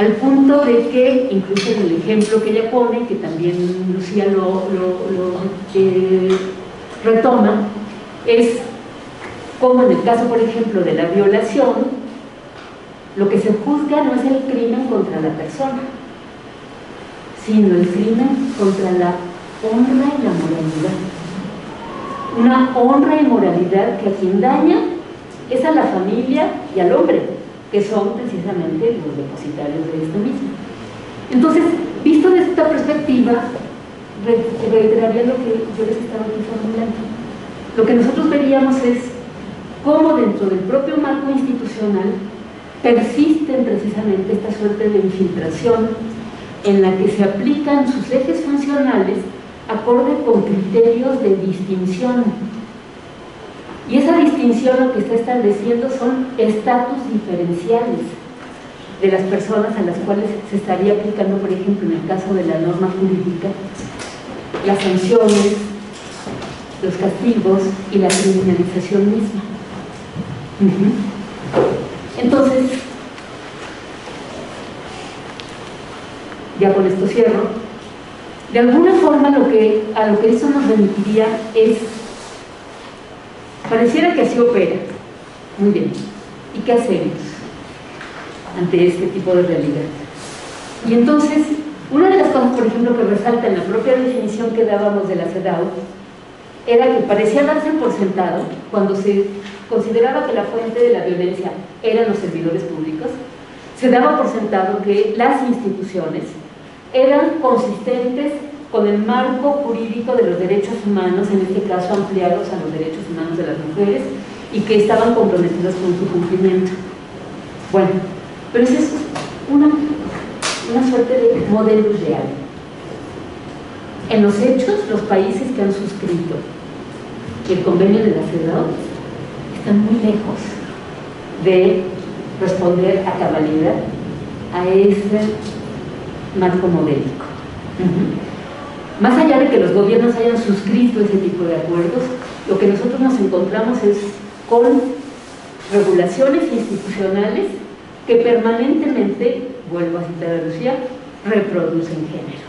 al punto de que, incluso en el ejemplo que ella pone, que también Lucía lo, retoma, es como en el caso, por ejemplo, de la violación, lo que se juzga no es el crimen contra la persona, sino el crimen contra la honra y la moralidad. Una honra y moralidad que a quien daña es a la familia y al hombre, que son precisamente los depositarios de esto mismo. Entonces, visto desde esta perspectiva, reiteraría lo que yo les estaba aquí formulando. Lo que nosotros veríamos es cómo dentro del propio marco institucional persisten precisamente esta suerte de infiltración en la que se aplican sus ejes funcionales acorde con criterios de distinción y esa distinción lo que está estableciendo son estatus diferenciales de las personas a las cuales se estaría aplicando, por ejemplo, en el caso de la norma jurídica, las sanciones, los castigos y la criminalización misma. Entonces, ya con esto cierro, de alguna forma lo que, a lo que eso nos remitiría es Pareciera que así opera. Muy bien. ¿Y qué hacemos ante este tipo de realidad? Y entonces, una de las cosas, por ejemplo, que resalta en la propia definición que dábamos de la CEDAW, era que parecía darse por sentado, cuando se consideraba que la fuente de la violencia eran los servidores públicos, se daba por sentado que las instituciones eran consistentes con el marco jurídico de los derechos humanos, en este caso ampliados a los derechos humanos de las mujeres, y que estaban comprometidos con su cumplimiento. Bueno, pero esa es una, una suerte de modelo real. En los hechos, los países que han suscrito el convenio de la CEDAW están muy lejos de responder a cabalidad a ese marco modélico. Más allá de que los gobiernos hayan suscrito ese tipo de acuerdos, lo que nosotros nos encontramos es con regulaciones institucionales que permanentemente, vuelvo a citar a Lucía, reproducen género.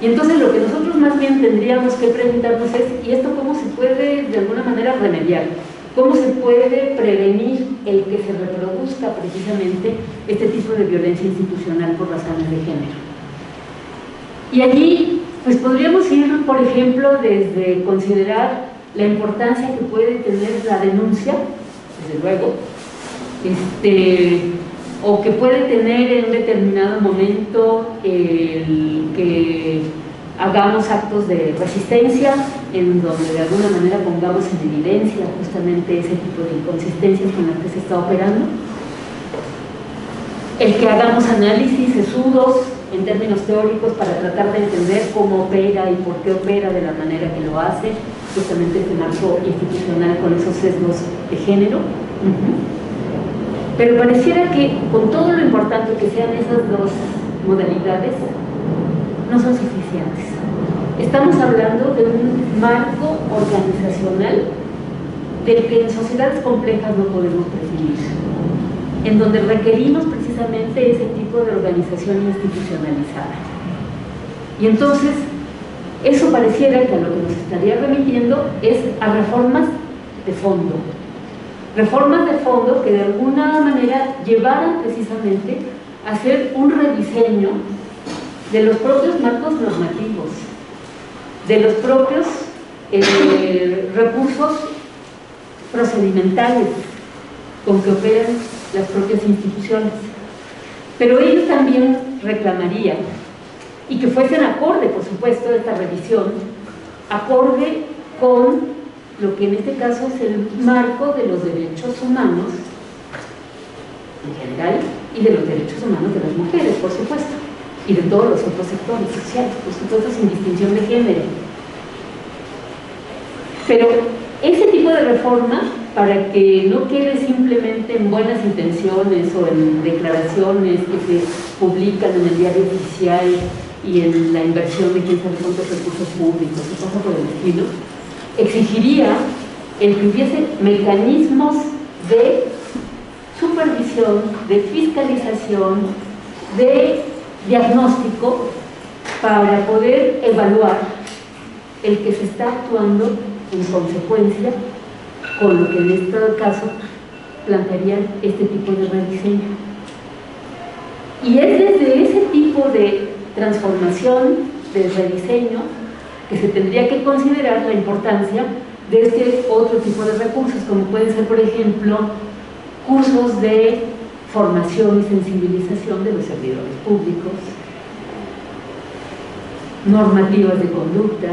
Y entonces lo que nosotros más bien tendríamos que preguntarnos es, ¿y esto cómo se puede de alguna manera remediar? ¿Cómo se puede prevenir el que se reproduzca precisamente este tipo de violencia institucional por razones de género? Y allí, pues podríamos ir, por ejemplo, desde considerar la importancia que puede tener la denuncia, desde luego, este, o que puede tener en un determinado momento el que hagamos actos de resistencia en donde de alguna manera pongamos en evidencia justamente ese tipo de inconsistencias con las que se está operando. El que hagamos análisis sesudos en términos teóricos para tratar de entender cómo opera y por qué opera de la manera que lo hace justamente este marco institucional con esos sesgos de género pero pareciera que con todo lo importante que sean esas dos modalidades, no son suficientes. Estamos hablando de un marco organizacional del que en sociedades complejas no podemos prescindir, en donde requerimos precisamente ese tipo de organización institucionalizada. Y entonces, eso pareciera que a lo que nos estaría remitiendo es a reformas de fondo, reformas de fondo que de alguna manera llevaran precisamente a hacer un rediseño de los propios marcos normativos, de los propios eh, recursos procedimentales con que operan las propias instituciones. Pero ellos también reclamarían, y que fuesen acorde, por supuesto, de esta revisión, acorde con lo que en este caso es el marco de los derechos humanos en general y de los derechos humanos de las mujeres, por supuesto, y de todos los otros sectores sociales, por supuesto sin distinción de género. Pero ese tipo de reforma, para que no quede simplemente en buenas intenciones o en declaraciones que se publican en el diario oficial y en la inversión de quién sabe cuántos recursos públicos y cosas por el estilo, exigiría el que hubiese mecanismos de supervisión, de fiscalización, de diagnóstico para poder evaluar el que se está actuando en consecuencia con lo que en este caso plantearía este tipo de rediseño. Y es desde ese tipo de transformación, de rediseño, que se tendría que considerar la importancia de este otro tipo de recursos, como pueden ser, por ejemplo, cursos de formación y sensibilización de los servidores públicos, normativas de conducta,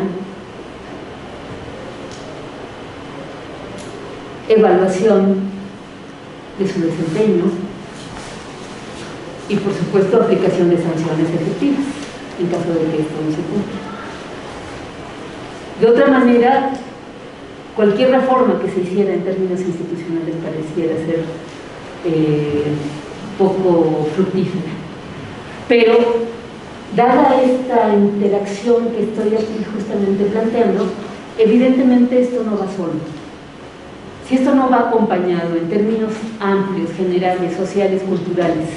evaluación de su desempeño y, por supuesto, aplicación de sanciones efectivas en caso de que esto no se cumpla. De otra manera, cualquier reforma que se hiciera en términos institucionales pareciera ser eh, poco fructífera. Pero, dada esta interacción que estoy aquí justamente planteando, evidentemente esto no va solo. Si esto no va acompañado en términos amplios, generales, sociales, culturales,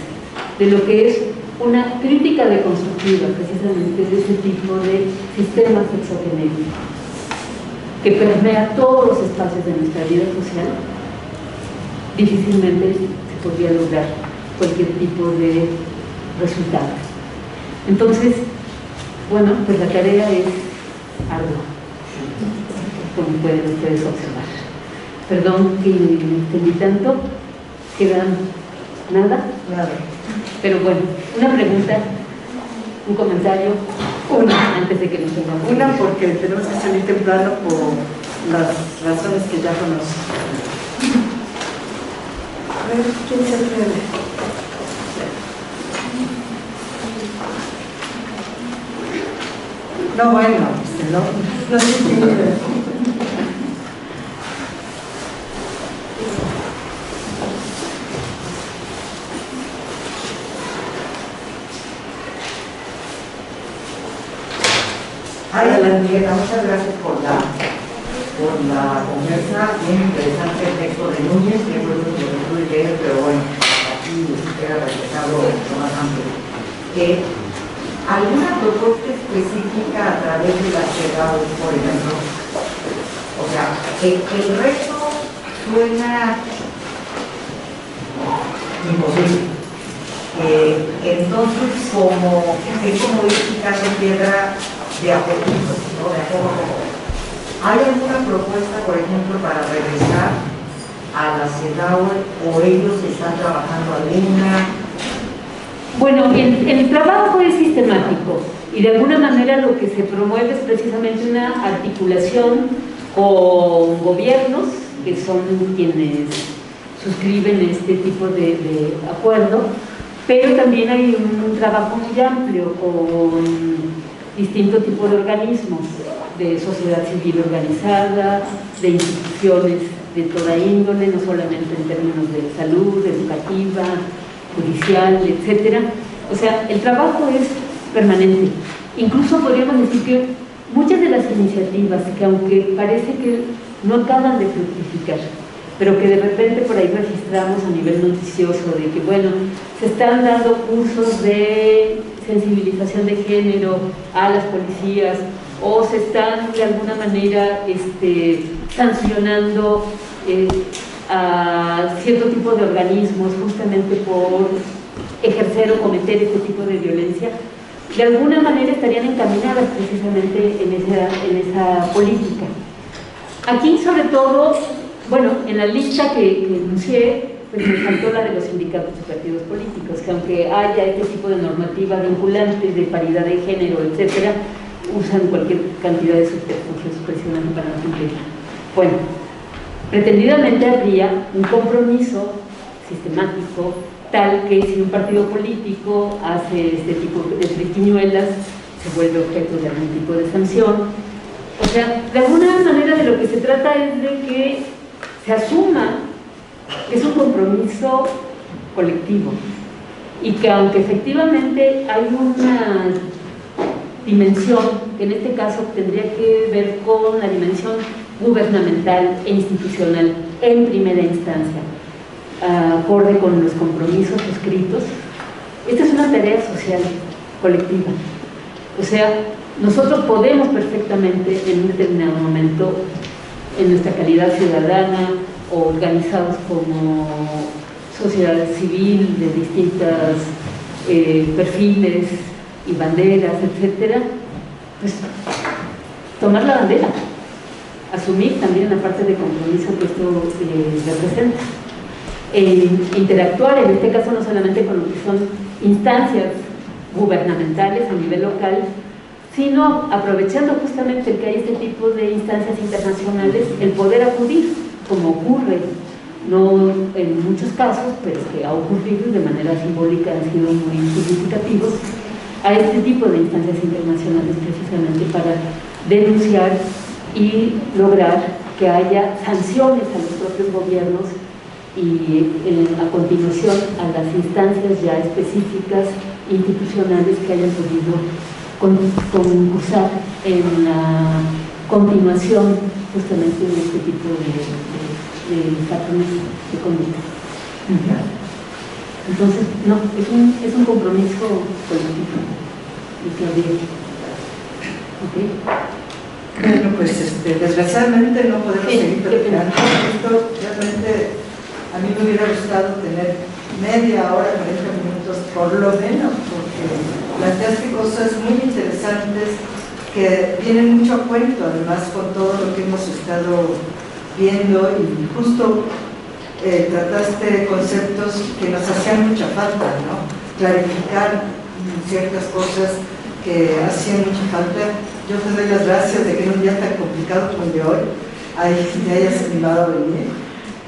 de lo que es una crítica deconstructiva precisamente de ese tipo de sistemas exogenéricos que permea todos los espacios de nuestra vida social, difícilmente se podría lograr cualquier tipo de resultado. Entonces, bueno, pues la tarea es ardua, como pueden ustedes observar. Perdón que me tanto, quedan nada, nada. Pero bueno, una pregunta, un comentario, una, antes de que nos tengamos. Una, porque tenemos que salir temprano por las razones que ya conozco. A ver, ¿quién se atreve? No, bueno, este, no, no sé Adelante, muchas gracias por la, por la conversa, bien interesante el texto de Núñez, que fue lo que leer, pero bueno, aquí queda reflejado lo más amplio. Eh, ¿Alguna propuesta específica a través de la ciudad, por ejemplo? O sea, el, el resto suena imposible. Eh, entonces, como es como ir picando piedra de a poquito, ¿no? de. ¿Hay alguna propuesta, por ejemplo, para regresar a la ciudad o ellos están trabajando alguna? Bueno, el, el, trabajo es sistemático y de alguna manera lo que se promueve es precisamente una articulación con gobiernos, que son quienes suscriben este tipo de, de acuerdo, pero también hay un trabajo muy amplio con distintos tipos de organismos, de sociedad civil organizada, de instituciones de toda índole, no solamente en términos de salud, educativa, judicial, etc. O sea, el trabajo es permanente. Incluso podríamos decir que muchas de las iniciativas que aunque parece que no acaban de fructificar, pero que de repente por ahí registramos a nivel noticioso de que, bueno, se están dando cursos de sensibilización de género a las policías o se están de alguna manera este, sancionando eh, a cierto tipo de organismos justamente por ejercer o cometer este tipo de violencia, de alguna manera estarían encaminadas precisamente en esa, en esa política. Aquí sobre todo, bueno, en la lista que, que enuncié, pues me faltó la de los sindicatos y partidos políticos, que aunque haya este tipo de normativa vinculante de paridad de género, etcétera, usan cualquier cantidad de subterfugios presionando para no cumplir. Bueno, pretendidamente habría un compromiso sistemático tal que si un partido político hace este tipo de triquiñuelas, se vuelve objeto de algún tipo de sanción. O sea, de alguna manera de lo que se trata es de que se asuma es un compromiso colectivo y que aunque efectivamente hay una dimensión que en este caso tendría que ver con la dimensión gubernamental e institucional en primera instancia, acorde con los compromisos suscritos, esta es una tarea social colectiva. O sea, nosotros podemos perfectamente en un determinado momento, en nuestra calidad ciudadana, organizados como sociedad civil de distintos eh, perfiles y banderas, etcétera, pues tomar la bandera, asumir también la parte de compromiso que esto eh, representa. E interactuar, en este caso no solamente con lo que son instancias gubernamentales a nivel local, sino aprovechando justamente que hay este tipo de instancias internacionales, el poder acudir como ocurre, no en muchos casos, pero que ha ocurrido de manera simbólica, han sido muy significativos, a este tipo de instancias internacionales precisamente para denunciar y lograr que haya sanciones a los propios gobiernos y eh, a continuación a las instancias ya específicas institucionales que hayan podido concursar en la continuación justamente de este tipo de, de, de patrones de conducta. Entonces, no, es un, es un compromiso político y que ¿Okay? Bueno, pues este, desgraciadamente no podemos seguir platicando. Esto realmente a mí me hubiera gustado tener media hora, 40 minutos por lo menos, porque planteaste cosas muy interesantes que vienen mucho a cuento, además con todo lo que hemos estado viendo y justo eh, trataste conceptos que nos hacían mucha falta, ¿no? Clarificar ciertas cosas que hacían mucha falta. Yo te doy las gracias de que en un día tan complicado como el de hoy te hayas animado a venir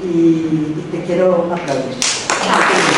y, y te quiero aplaudir.